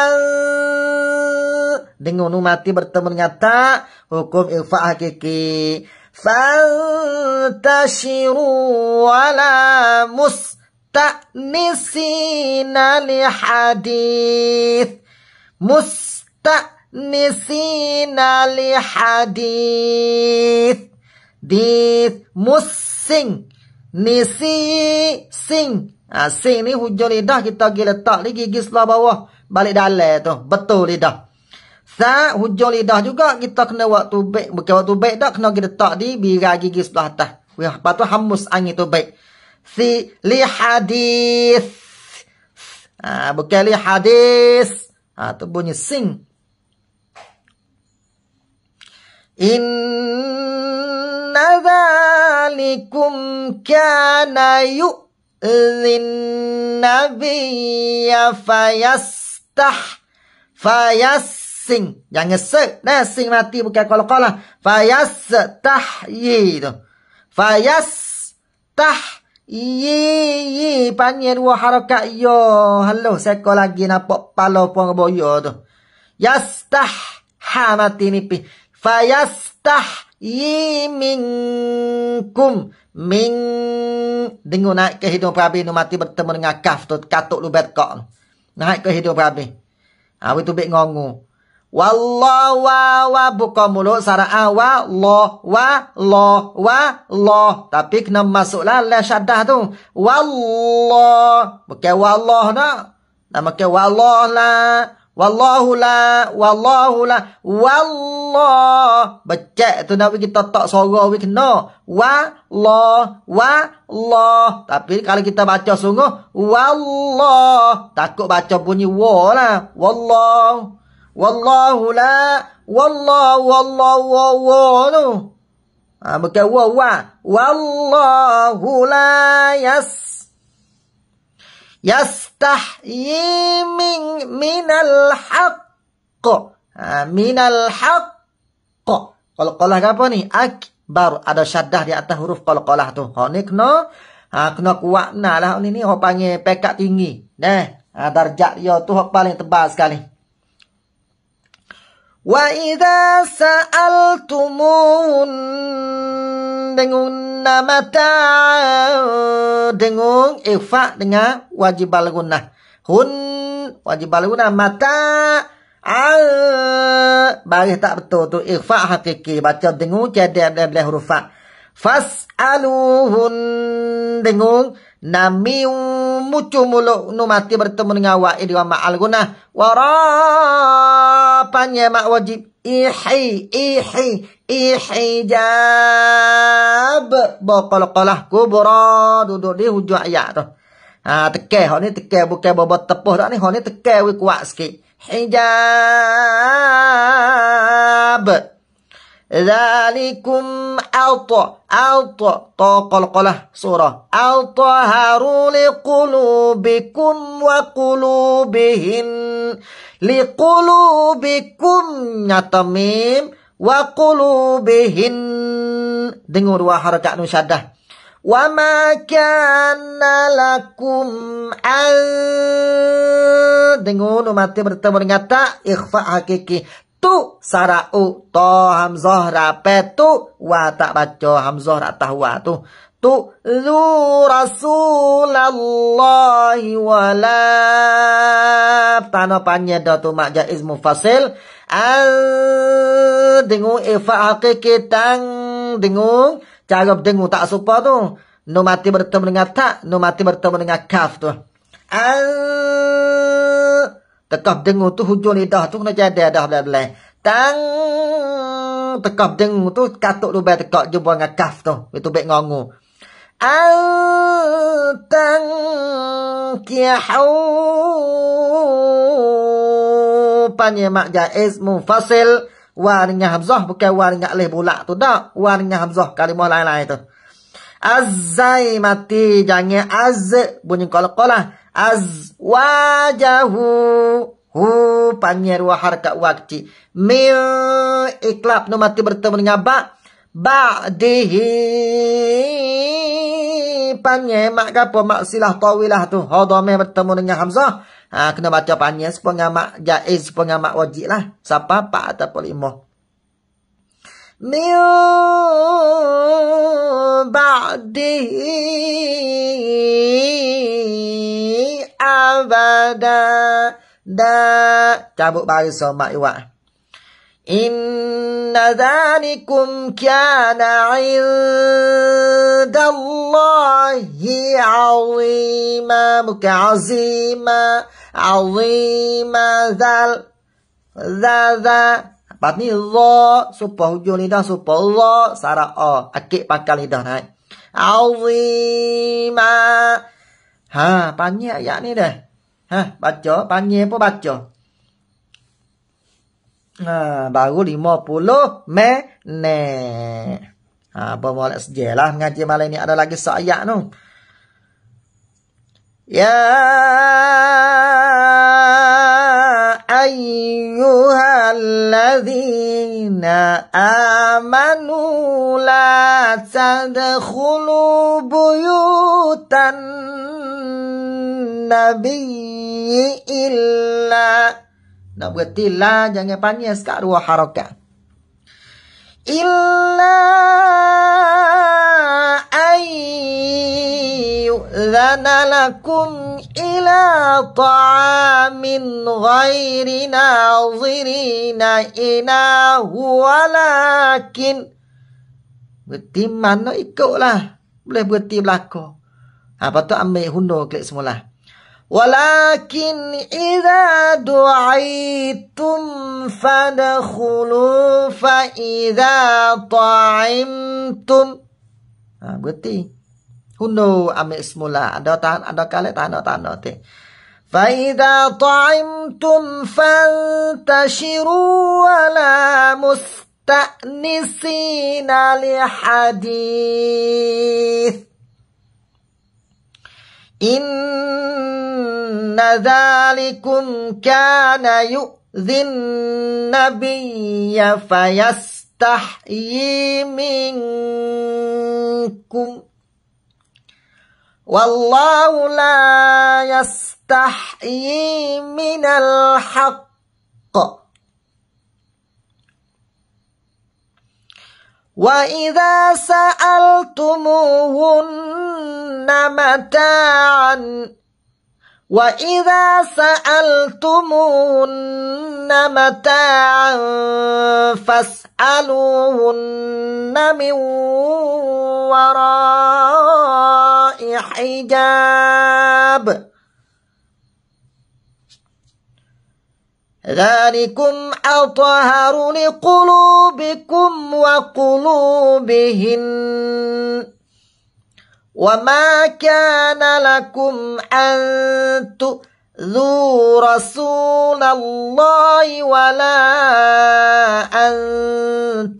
Dengar nu mati bertemu dengan tak. Hukum ilfa hakiki. فانتشروا ولا مستأنسين لحديث مستأنسين لحديث ديث nisi sing ha, sing ni hujung lidah kita pergi letak ni gigi sebelah bawah balik dalam tu betul lidah Sa hujung lidah juga kita kena waktu baik. Bukan waktu baik dah kena kita tak di bira gigi sebelah atas. Lepas tu hamus angin tu baik. Si li hadis. Ha, bukan li hadis. Ha, tu bunyi sing. Inna dhalikum kana yu'zin nabiyya fayastah. Fayastah. Sing. Jangan se. Nah, sing mati bukan kala-kala. Fayas tahyi tu. Fayas tahyi. Panggil dua harakat yo. Halo, seko lagi nampak pala pun boyo tu. Yastah. Ha mati ni pi. Fayastahyi minkum. Min. Dengar naik ke hidung perabi ni mati bertemu dengan kaf tu. Katuk lu betkok. Naik ke hidung perabi. Ha itu baik ngongu. Wallahu wa wa buka mulut sara awa Allah wa la wa la tapi kena masuklah la syaddah tu. Wallah. Bukan wallah nak. Nama ke wallah lah wallahu la wallahu la. Wallah. Becek tu nak kita tak suara we kena. Wa la wa la tapi kalau kita baca sungguh wallah. Takut baca bunyi wa lah. Wallah Wallahu la wallahu wallahu wallahu ha, bukan wa wa. Wallahu la yas yastahyi min minal haqq. Ha, minal haqq. Kalau qalah apa ni? Akbar. Ada syaddah di atas huruf kalau qalah tu. Ha ni kena ha, kena kuat nah lah ni ni. Orang panggil pekat tinggi. Dah ha, darjat dia tu paling tebal sekali وإذا سألتمون dengan mata dengan ifa dengan wajib balgunah hun wajib balgunah mata al bagi tak betul tu ifa hakiki baca dengan jadi ada huruf fa fas'aluhun dengan nami mucu muluk nu mati bertemu dengan wa idi wa ma'al gunah kapannya mak wajib. Ihi ihi ihijab bokol kolah kubro duduk di hujung ayat tu. Ha teke hok ni teke bukan bobot tepuh dak ni. Hok ni teke we kuat sikit. Hijab. Zalikum auto auto to kol kolah surah. Auto harul qulubikum wa qulubihin liqulubikum yatamim wa qulubihin. Dengar dua harakat nun syaddah wa ma kana lakum al dengar nun mati bertemu dengan ta ikhfa hakiki. Tu sara u ta hamzah ra tu. Wa tak baca hamzah ra tahwa tu tu zu rasulullah wala tanah panjang dah tu mak jaiz mufasil al dengung ifa hakiki tang dengung cara dengung tak supa tu no mati bertemu dengan tak no mati bertemu dengan kaf tu al Tekap dengung tu hujung lidah tu kena jadi dah belah-belah. Tang tekap dengung tu katuk tu baik tekap jumpa dengan kaf tu. Itu baik ngongu. Al-tang kiahu Panya mak jaiz mufasil Wa dengan hamzah bukan wa dengan alih bulak tu tak. Wa dengan hamzah kalimah lain-lain tu. Azai mati jangan az bunyi qala-qala. Az wajahu hu panyer wa harakat waqti mi iklab no mati bertemu dengan ba. Ba'dihi panyer mak gapo? Mak silah tawilah tu. Ha dhamir bertemu dengan hamzah. Ha kena baca panyer supaya mak jaiz supaya mak wajib lah. Siapa? Pak ataupun lima min ba'dihi abada da. Cabut bahasa mak iwa inna dhalikum kana indallahi azima bukan azima azima zal za za Lepas ni la supaya hujung lidah supaya la sarah a akik pakal lidah naik azima Ha, panjang ayat ni dah. Ha, baca, panjang pun baca. Ha, baru lima puluh menit. Ha, apa boleh sejalah mengaji malam ini ada lagi seayat tu. Ya ayyuhalladzina amanu la tadkhulu buyutan nabiyyi illa nak berhenti la jangan panis kat dua harakat. Illa ayyudhana lakum ila ta'amin ghairi nazirina inahu walakin. Berhenti mana ikutlah. Boleh berhenti belakang. Apa tu ambil hundur klik semula. ولكن إذا دعيتم فادخلوا فإذا طعمتم. Ha, Berarti Hundo ambil semula. Ada tahan ada kali tahan ada tahan فإذا طعمتم فانتشروا ولا مستأنسين لحديث. إن ذلكم كان يؤذي النبي فيستحيي منكم والله لا يستحيي من الحق وإذا سألتموهن متاعا وإذا سألتموهن متاعا فاسألوهن من وراء حجاب ذلكم أطهر لقلوبكم وقلوبهن. وما كان لكم أن تؤذوا رسول الله ولا أن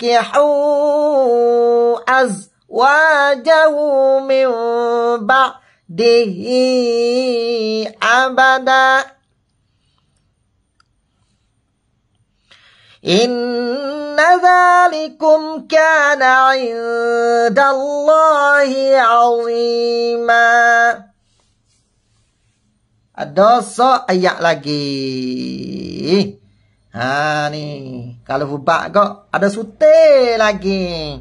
تنكحوا أزواجه من بعده أبداً. إن ذلكم كان عند الله عظيما Ada so ayat lagi. Ha ni. Kalau hubak kok ada sute lagi.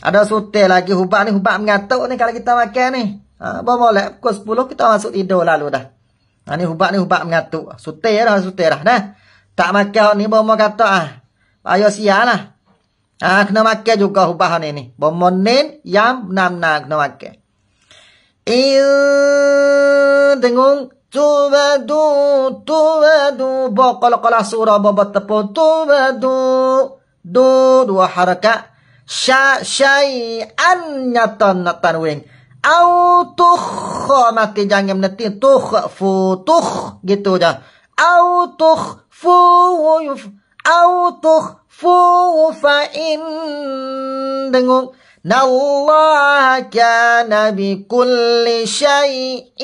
Ada sute lagi hubak ni hubak mengatuk ni kalau kita makan ni. Ha bawa molek pukul 10 kita masuk tidur lalu dah. Ha ni hubak ni hubak mengatuk. Sute dah sute dah nah. Tak makan ni bomo kata ah. Ayo sia lah. Ah kena makan juga ubah ni ni. Bomo nin yam nam na kena makan. Il dengung tubadu tubadu bokol kala surah bobot tepu tubadu du dua harakat sya syai an nyatan natan wing au tukh mati jangan nanti tukh fu tukh gitu dah au tukh تخفوه أو تخفوه فإن الله كان بكل شيء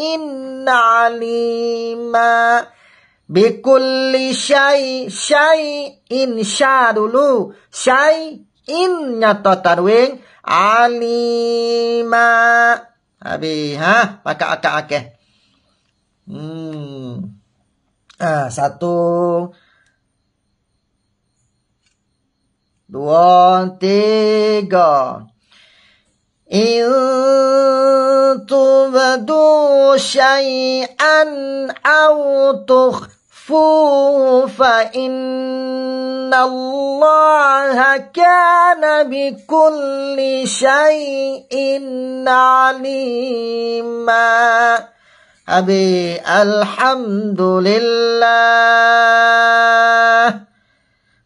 عليما بكل شيء شيء شادلو شيء nyata tanwin alima habis ha pakai akak akeh hmm Ah, satu, dua, tiga. إن تبدوا شيئا أو تخفوه فإن الله كان بكل شيء عليما Abi Alhamdulillah.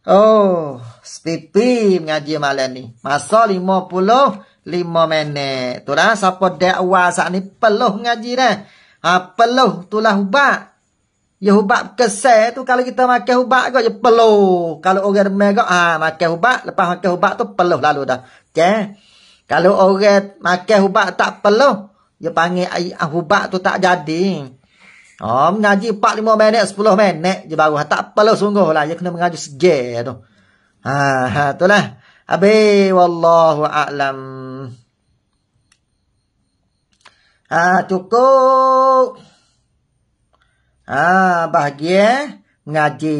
Oh, sepipi mengaji malam ni. Masa lima puluh lima minit. Tu lah, siapa dakwah saat ni peluh mengaji dah. Ha, peluh tu lah hubak. Ya hubak kesel tu kalau kita makan hubak kau je peluh. Kalau orang demam kau, ha, makan hubak. Lepas makan hubak tu peluh lalu dah. Okay? Kalau orang makan hubak tak peluh, dia panggil air hubak tu tak jadi. Oh, mengaji 4 5 minit 10 minit je baru. Tak apalah sungguh lah. Dia kena mengaji segar tu. Ha, ha itulah. Habis wallahu a'lam. Ha, cukup. Ha, bahagia mengaji.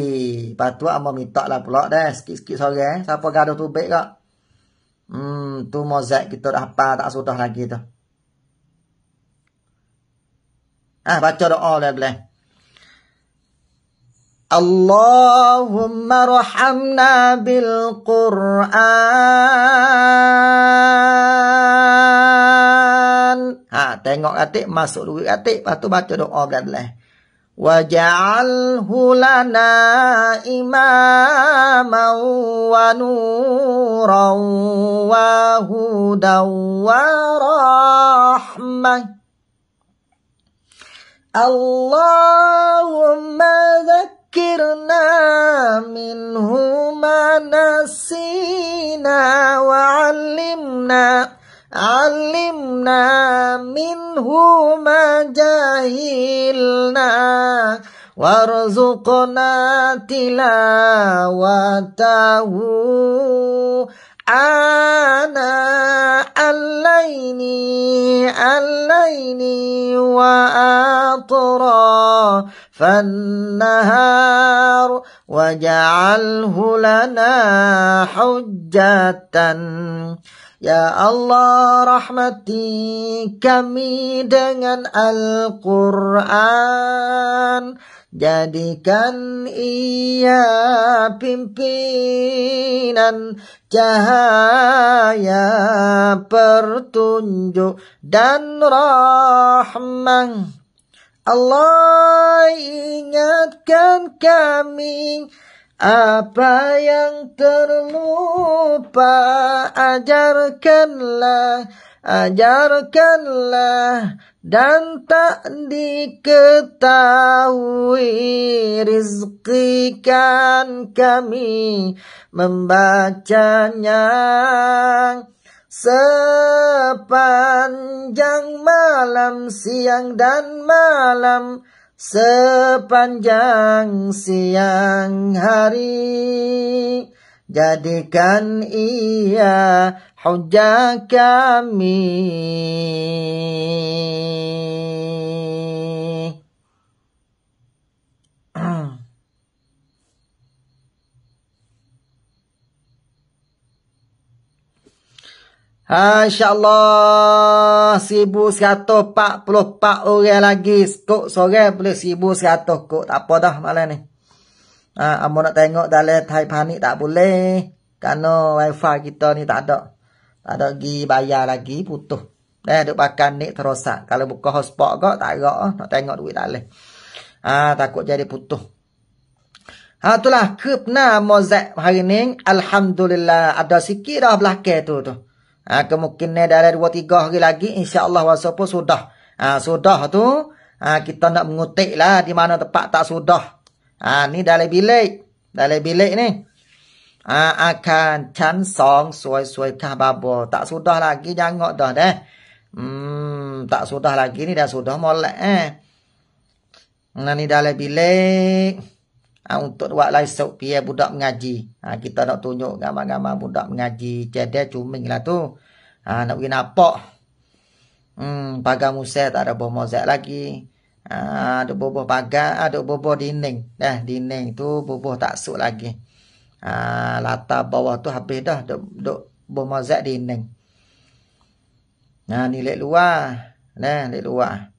Lepas tu Amba minta lah pula dah. Sikit-sikit sore. Siapa gaduh tu baik kak? Hmm, tu mozek kita dah apa tak sudah lagi tu. Ah, baca doa dah boleh. Allahumma rahamna bil Quran. Ha, tengok atik masuk duit atik, lepas tu baca doa dah boleh. Waj'alhu lana imaman wa nuran wa hudan wa rahmah. اللهم ذكرنا منه ما نسينا وعلمنا علمنا منه ما جهلنا وارزقنا تلاوته. آناء الليل الليل وأطراف النهار واجعله لنا حجة Ya Allah rahmati kami dengan Al-Quran Jadikan ia pimpinan cahaya pertunjuk dan rahmah. Allah ingatkan kami apa yang terlupa ajarkanlah ajarkanlah dan tak diketahui rizkikan kami membacanya sepanjang malam siang dan malam sepanjang siang hari jadikan ia hujah kami. InsyaAllah 1144 orang lagi kok sore boleh 1100 kok. Tak apa dah malam ni. Ha, Amo nak tengok dalam Thai Panik tak boleh. Kerana wifi kita ni tak ada. Tak ada pergi bayar lagi putus. Eh, duk pakai ni terosak. Kalau buka hotspot kok tak ada. Nak tengok duit dalam. Ha, takut jadi putus. Ha, itulah kepna mozek hari ni. Alhamdulillah. Ada sikit dah belakang tu tu. Ha, kemungkinan dalam dua tiga hari lagi insya-Allah wasa pun sudah. Ha, sudah tu ha, kita nak mengutik lah di mana tempat tak sudah. Ha, ni dalam bilik. Dalam bilik ni. Ha, akan chan song suai-suai kah babo. Tak sudah lagi jangan dah deh. Hmm, tak sudah lagi ni dah sudah molek eh. Nah ni dalam bilik. Ha, untuk buat laisuk pia budak mengaji. Ha, kita nak tunjuk gambar-gambar budak mengaji. Jadi cuming lah tu. Ha, nak pergi nampak. Hmm, pagar musa tak ada boh mozaik lagi. Ha, ada boboh pagar, ada boboh dinding. Dah, dinding tu boboh tak suk lagi. Ha, latar bawah tu habis dah. Duk, duk boh mozaik dinding. Nah, ni lek luar. Nah, lek luar.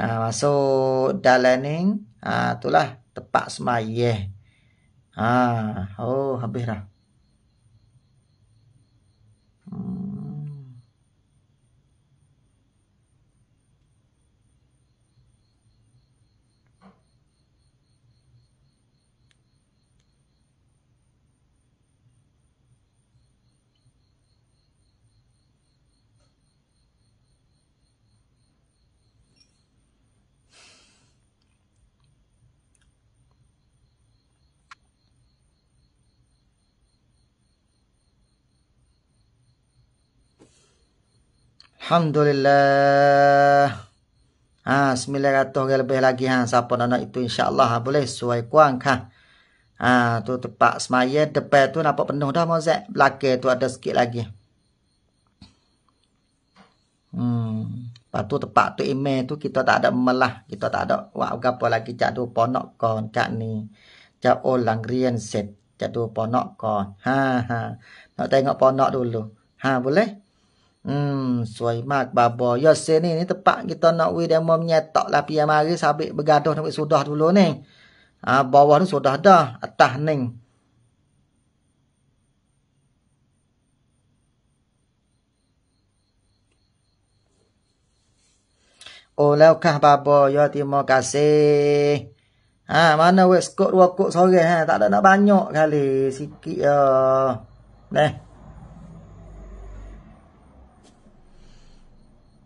Ha, masuk dalam ni. Ha, itulah tepat semaya. Ha, oh habis dah. Alhamdulillah. Ha 900 orang lebih lagi ha siapa nak itu insya-Allah ha, boleh suai kuang kah. Ha tu tepat semaya depan tu nampak penuh dah mozek. Belakang tu ada sikit lagi. Hmm. Lepas tu tempat tu email tu kita tak ada melah. Kita tak ada buat apa lagi. Cak tu ponok kon cak ni. Cak orang rian set. Cak tu ponok kon. Ha ha. Nak tengok ponok dulu. Ha boleh? Hmm, suai mak babo. Ya sini ni tempat kita nak we demo menyetok lah pia mari sabik bergaduh nak sudah dulu ni. Ah ha, bawah ni sudah dah, atas ni. Oh, laukah babo. Ya, terima kasih. Ha, mana wek skot dua kok sore ha, tak ada nak banyak kali sikit ya. Neh.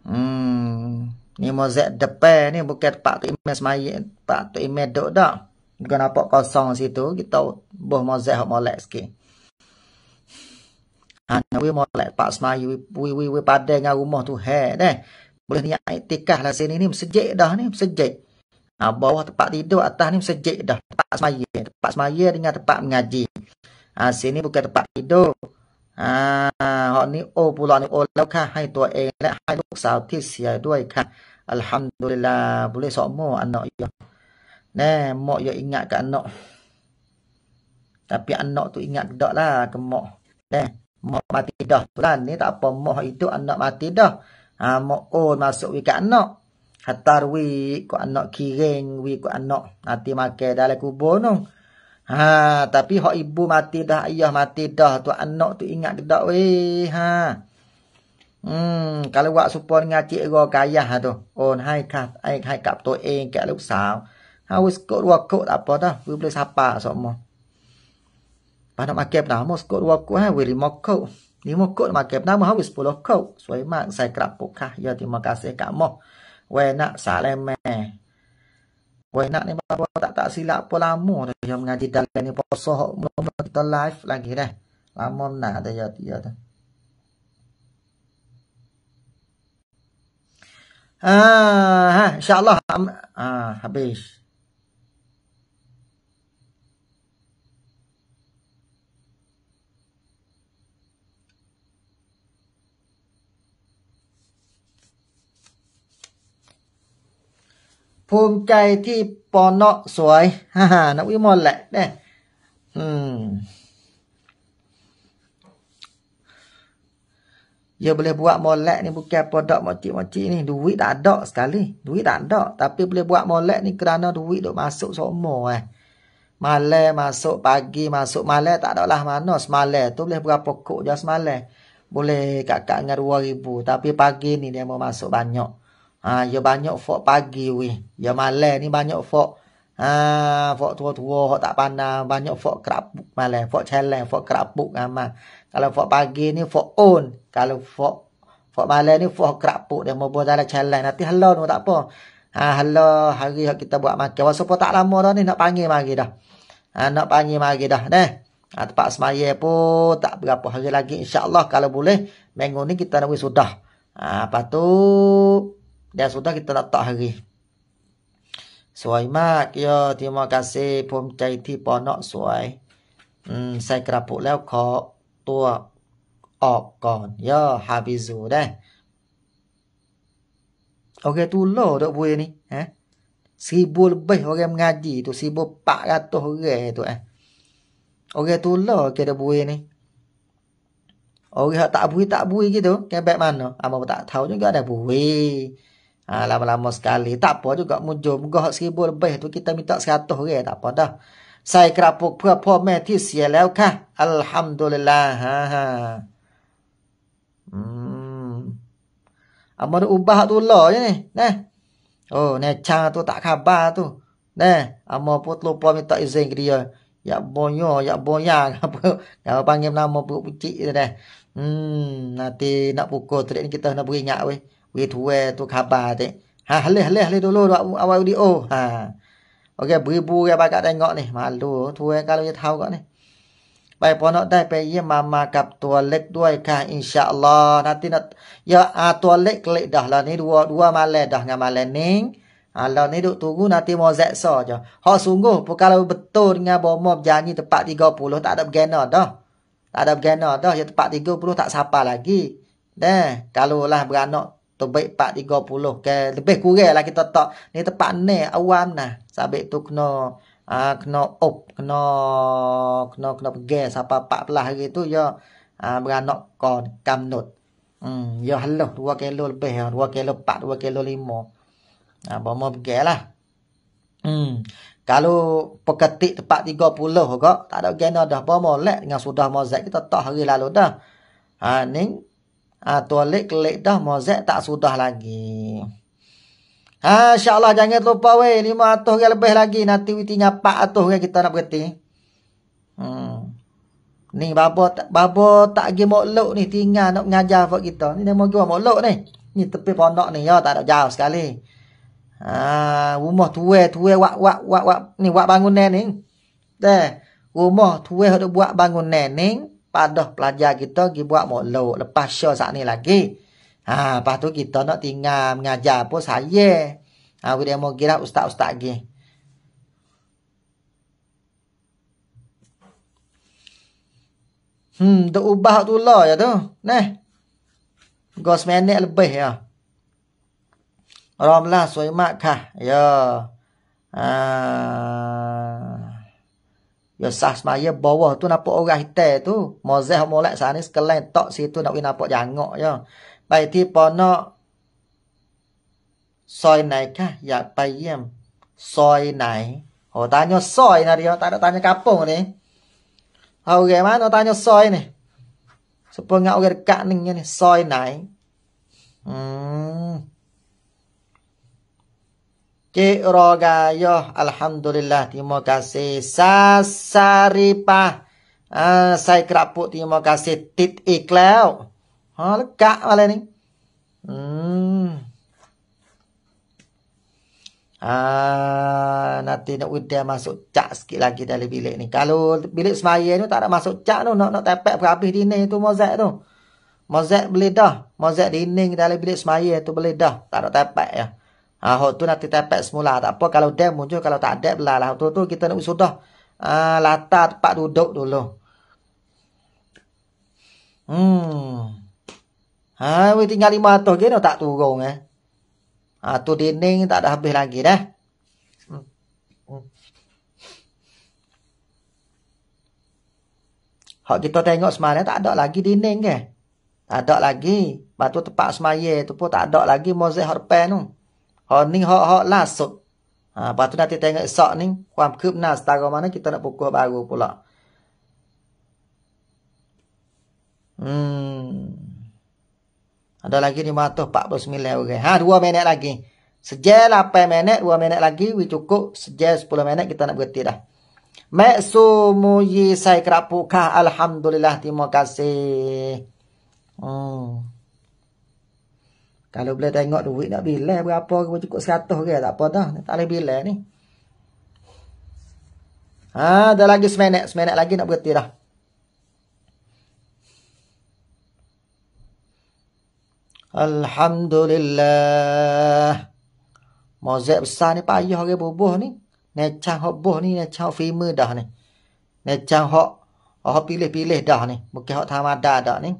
Hmm. Ni mozek depan ni bukan tempat tu email semaya. Tempat tu email duk dah. Bukan nampak kosong situ. Kita buh mozek hok molek sikit. Ha, nak we molek tempat semaya. We, we, we, pada dengan rumah tu. Hei, deh. Boleh ni iktikah lah sini ni. Sejik dah ni. Sejik. Ha, bawah tempat tidur. Atas ni sejik dah. Tempat semaya. Tempat semaya dengan tempat mengaji. Ha, sini bukan tempat tidur. อ่าฮอนี่โอปุลานี่โอแล้วค่ะให้ตัวเองและให้ลูกสาวที่เสียด้วยค่ะอัลฮัมดุลิลลาห์บุเลสอโมอันเนาะยอแน่เหมาะยอ ingat ke anak tapi anak tu ingat dak lah ke mak neh mak mati dah tu lah ni tak apa mak itu anak mati dah ha mak oh masuk wi ke anak hatar wi ko anak kiring wi ko anak nanti makan dalam kubur nung Ha, tapi hak ibu mati dah, ayah mati dah, tu anak tu ingat dedak weh. Ha. Hmm, kalau buat supo dengan cik ro kayah lah tu. On hai ka, ai hai kap tu eh kat lu sao. Ha wis kok dua kok tak apa dah, wis boleh sapa semua. Pada makan pertama mau dua ruak kok ha, wis lima kok. Lima kok makan pertama ha wis 10 kok. Suai mak saya kerap kah. Ya terima kasih kak mo. We nak salam meh. Wah nak ni bawa tak tak silap pun lama dah yang mengaji dalam ni poso mula kita live lagi dah. Lama nak dah ya dia tu. Ah, ha, insya-Allah ah habis. ภูมิใจที่ปอเนาะสวยฮ่าฮ่านักวิมลแหละเนี่ยอืม Ya boleh buat molek ni bukan produk moci-moci ni. Duit tak ada sekali. Duit tak ada. Tapi boleh buat molek ni kerana duit duk masuk semua eh. Malam masuk pagi masuk malam tak ada lah mana. Semalam tu boleh berapa kok je semalam. Boleh kakak dengan 2000. Tapi pagi ni dia mau masuk banyak. Ha, ya banyak fok pagi weh. Ya malam ni banyak fok. Ha, fok tua-tua, fok tak pandang. Banyak fok kerapuk malam. Fok celeng, fok kerapuk ama. Kalau fok pagi ni fok on. Kalau fok fok malam ni fok kerapuk. Dia mau buat celeng. Nanti halau ni tak apa. Ha, halau hari kita buat makan. Wasa pun tak lama dah ni nak panggil lagi dah. Ha, nak panggil lagi dah. Deh. Ha, tempat semaya pun tak berapa hari lagi. InsyaAllah kalau boleh. Minggu ni kita nak sudah. Ha, tu dan sudah kita nak tak hari. Suai mak ya terima kasih ภูมิใจที่ปอนอกสวยอืมใส่กระปุกแล้วขอตัวออกก่อนย่อฮาบิซูได้โอเค tu lo dok buih ni eh seribu lebih orang mengaji tu seribu empat ratus orang tu eh Okey tu lo ke dah buih ni Orang tak buih tak buih gitu kebek mana Ama tak tahu juga ada buih Ha, lama-lama sekali. Tak apa juga mujur. Mungkin hak seribu lebih tu kita minta seratus ke. Tak apa dah. Saya kerapuk pula metis ya siya lew kah. Alhamdulillah. Ha, ha. Hmm. Amun ubah tu lah je ni. Nah. Oh, neca tu tak khabar tu. Nah, amar pun lupa minta izin ke dia. Ya bonyo, ya bonya. Kalau panggil nama buruk pucik tu dah. Hmm, nanti nak pukul tu ni kita nak beringat weh we tu we tu khabar te ha halih halih halih dulu awal audio. Oh, ha okey beribu ya pakak tengok ni malu tu we kalau dia tahu kok ni baik ponok dai pe ye mama kap tu lek duai ka insyaallah nanti nak ya a tu lek lek dah lah ni dua dua malam dah ngam malam ni Alah ni duk tunggu nanti mau zeksa je. Ha sungguh pun kalau betul dengan bomo berjanji tepat 30 tak ada bergena dah. Tak ada bergena dah. Ya tepat 30 tak sapa lagi. Dah. Kalau lah beranak baik 4 30 ke lebih kurang lah kita tak ni tempat ni awam nah. Sabik tu kena uh, kena op kena kena kena pergi siapa 14 hari tu ya uh, beranak kon kamnut hmm ya haluh 2 kilo lebih ya 2 kilo 4 2 kilo 5 ah bomo pergi lah. Hmm kalau peketik tempat 30 kok tak ada gena dah. Bomo lek dengan sudah mozek kita tak hari lalu dah. Ah tualik lek dah mozek tak sudah lagi Ha, InsyaAllah jangan lupa weh. Lima atau yang lebih lagi. Nanti witi nyapak atau yang kita nak berhenti. Hmm. Ni babo babo tak pergi mokluk ni tinggal nak mengajar buat kita. Ni dia mau jual mokluk ni. Ni tepi pondok ni ya tak ada jauh sekali. Ha, rumah tuwe tuwe wak wak wak wak ni wak bangun ni. Deh, rumah tuwe ada buat bangun ni. Pada pelajar kita pergi buat mokluk. Lepas show saat ni lagi. Ha, lepas tu kita nak tinggal mengajar pun saya. Ha, dia mau kira ustaz-ustaz lagi. Hmm, tu ubah tu lah ya tu. Nah. Gos minit lebih ya. Ramlah suai mak kah? Ya. Ah. Ya sah semaya bawah tu nampak orang hitam tu. Mozeh molek sana sekalian tak situ nak nampak jangok ya. Baik ti pono soy naik kah? Ya payem Soi naik. Oh tanya soi nari ya. Tak ada tanya kapung ni. Oh okay, gimana tanya soi ni. Sepengak orang dekat ni ni Soi naik. Hmm. Iqra alhamdulillah terima kasih. Sasaripah. Uh, saya kerapuk terima kasih. Tit iklau ha lekat wala ni. Hmm. Ah nanti nak udah masuk cak sikit lagi dalam bilik ni. Kalau bilik semaya ni tak ada masuk cak tu nak nak tepek habis dinding tu mozek tu. Mozek boleh dah. Mozek dinding dalam bilik semaya tu boleh dah. Tak ada tepek ya. Ah, ha, tu nanti tepek semula. Tak apa kalau dia muncul. Kalau tak ada belah lah. Tu tu kita nak sudah. Ah, latar tempat duduk dulu. Hmm. Ha, we tinggal 500 je dah tak turun eh. Ha, tu dinding tak ada habis lagi dah. Hmm. Hmm. Hak kita tengok semalam tak ada lagi dinding ke? Tak ada lagi. Batu tempat semaya tu pun tak ada lagi mozaik hak depan tu. Hak ni hak hak lasut. Ha, lepas tu nanti tengok esok ni. Kuam kebna setara mana kita nak pukul baru pula. Hmm. Ada lagi 549 orang. Ha, 2 minit lagi. Sejak 8 minit, 2 minit lagi. We cukup. Sejak 10 minit kita nak berhenti dah. Maksu muyi saya kerapukah. Alhamdulillah. Terima kasih. Hmm. Kalau boleh tengok duit nak bila berapa. Cukup 100 ke. Tak apa dah. Tak boleh bila ni. Ha, ada lagi seminit. Seminit lagi nak berhenti dah. Alhamdulillah. Mozek besar ni payah ke bubuh ni. Necang hok buh ni, necang hok fimer dah ni. Necang hok, hok pilih-pilih dah ni. Bukan hok tamada dah ni.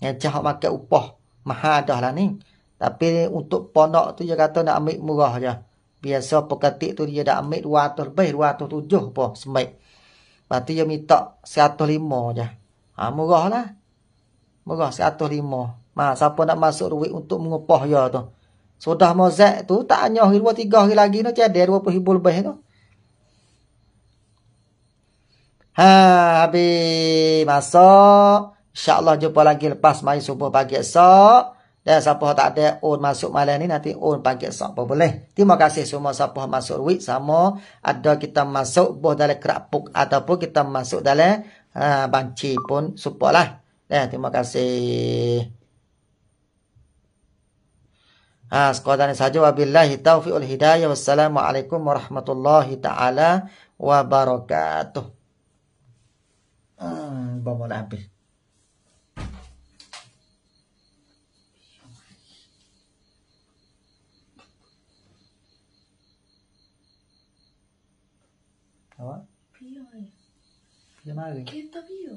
Necang hok makan upah. Mahal dah lah ni. Tapi untuk pondok tu dia kata nak ambil murah je. Biasa peketik tu dia dah ambil 200 lebih, 207 apa semik. Lepas tu dia minta 105 je. Ha, murah lah. Murah 105. Ma, siapa nak masuk duit untuk mengupah ya tu. Sudah mozek tu tak hanya dua tiga hari lagi tu dua puluh ribu lebih tu. Ha, habis masuk. InsyaAllah jumpa lagi lepas mai subuh pagi esok. Dan siapa tak ada on masuk malam ni nanti on pagi esok pun boleh. Terima kasih semua siapa masuk duit sama. Ada kita masuk boh dalam kerapuk ataupun kita masuk dalam uh, banci pun support lah. Ya, terima kasih. Ha, sekadar saja wabillahi taufiqul hidayah wassalamualaikum warahmatullahi taala wabarakatuh. Hmm, bomo dah habis. Awak? Pia ya. Dia mari. Kita pia.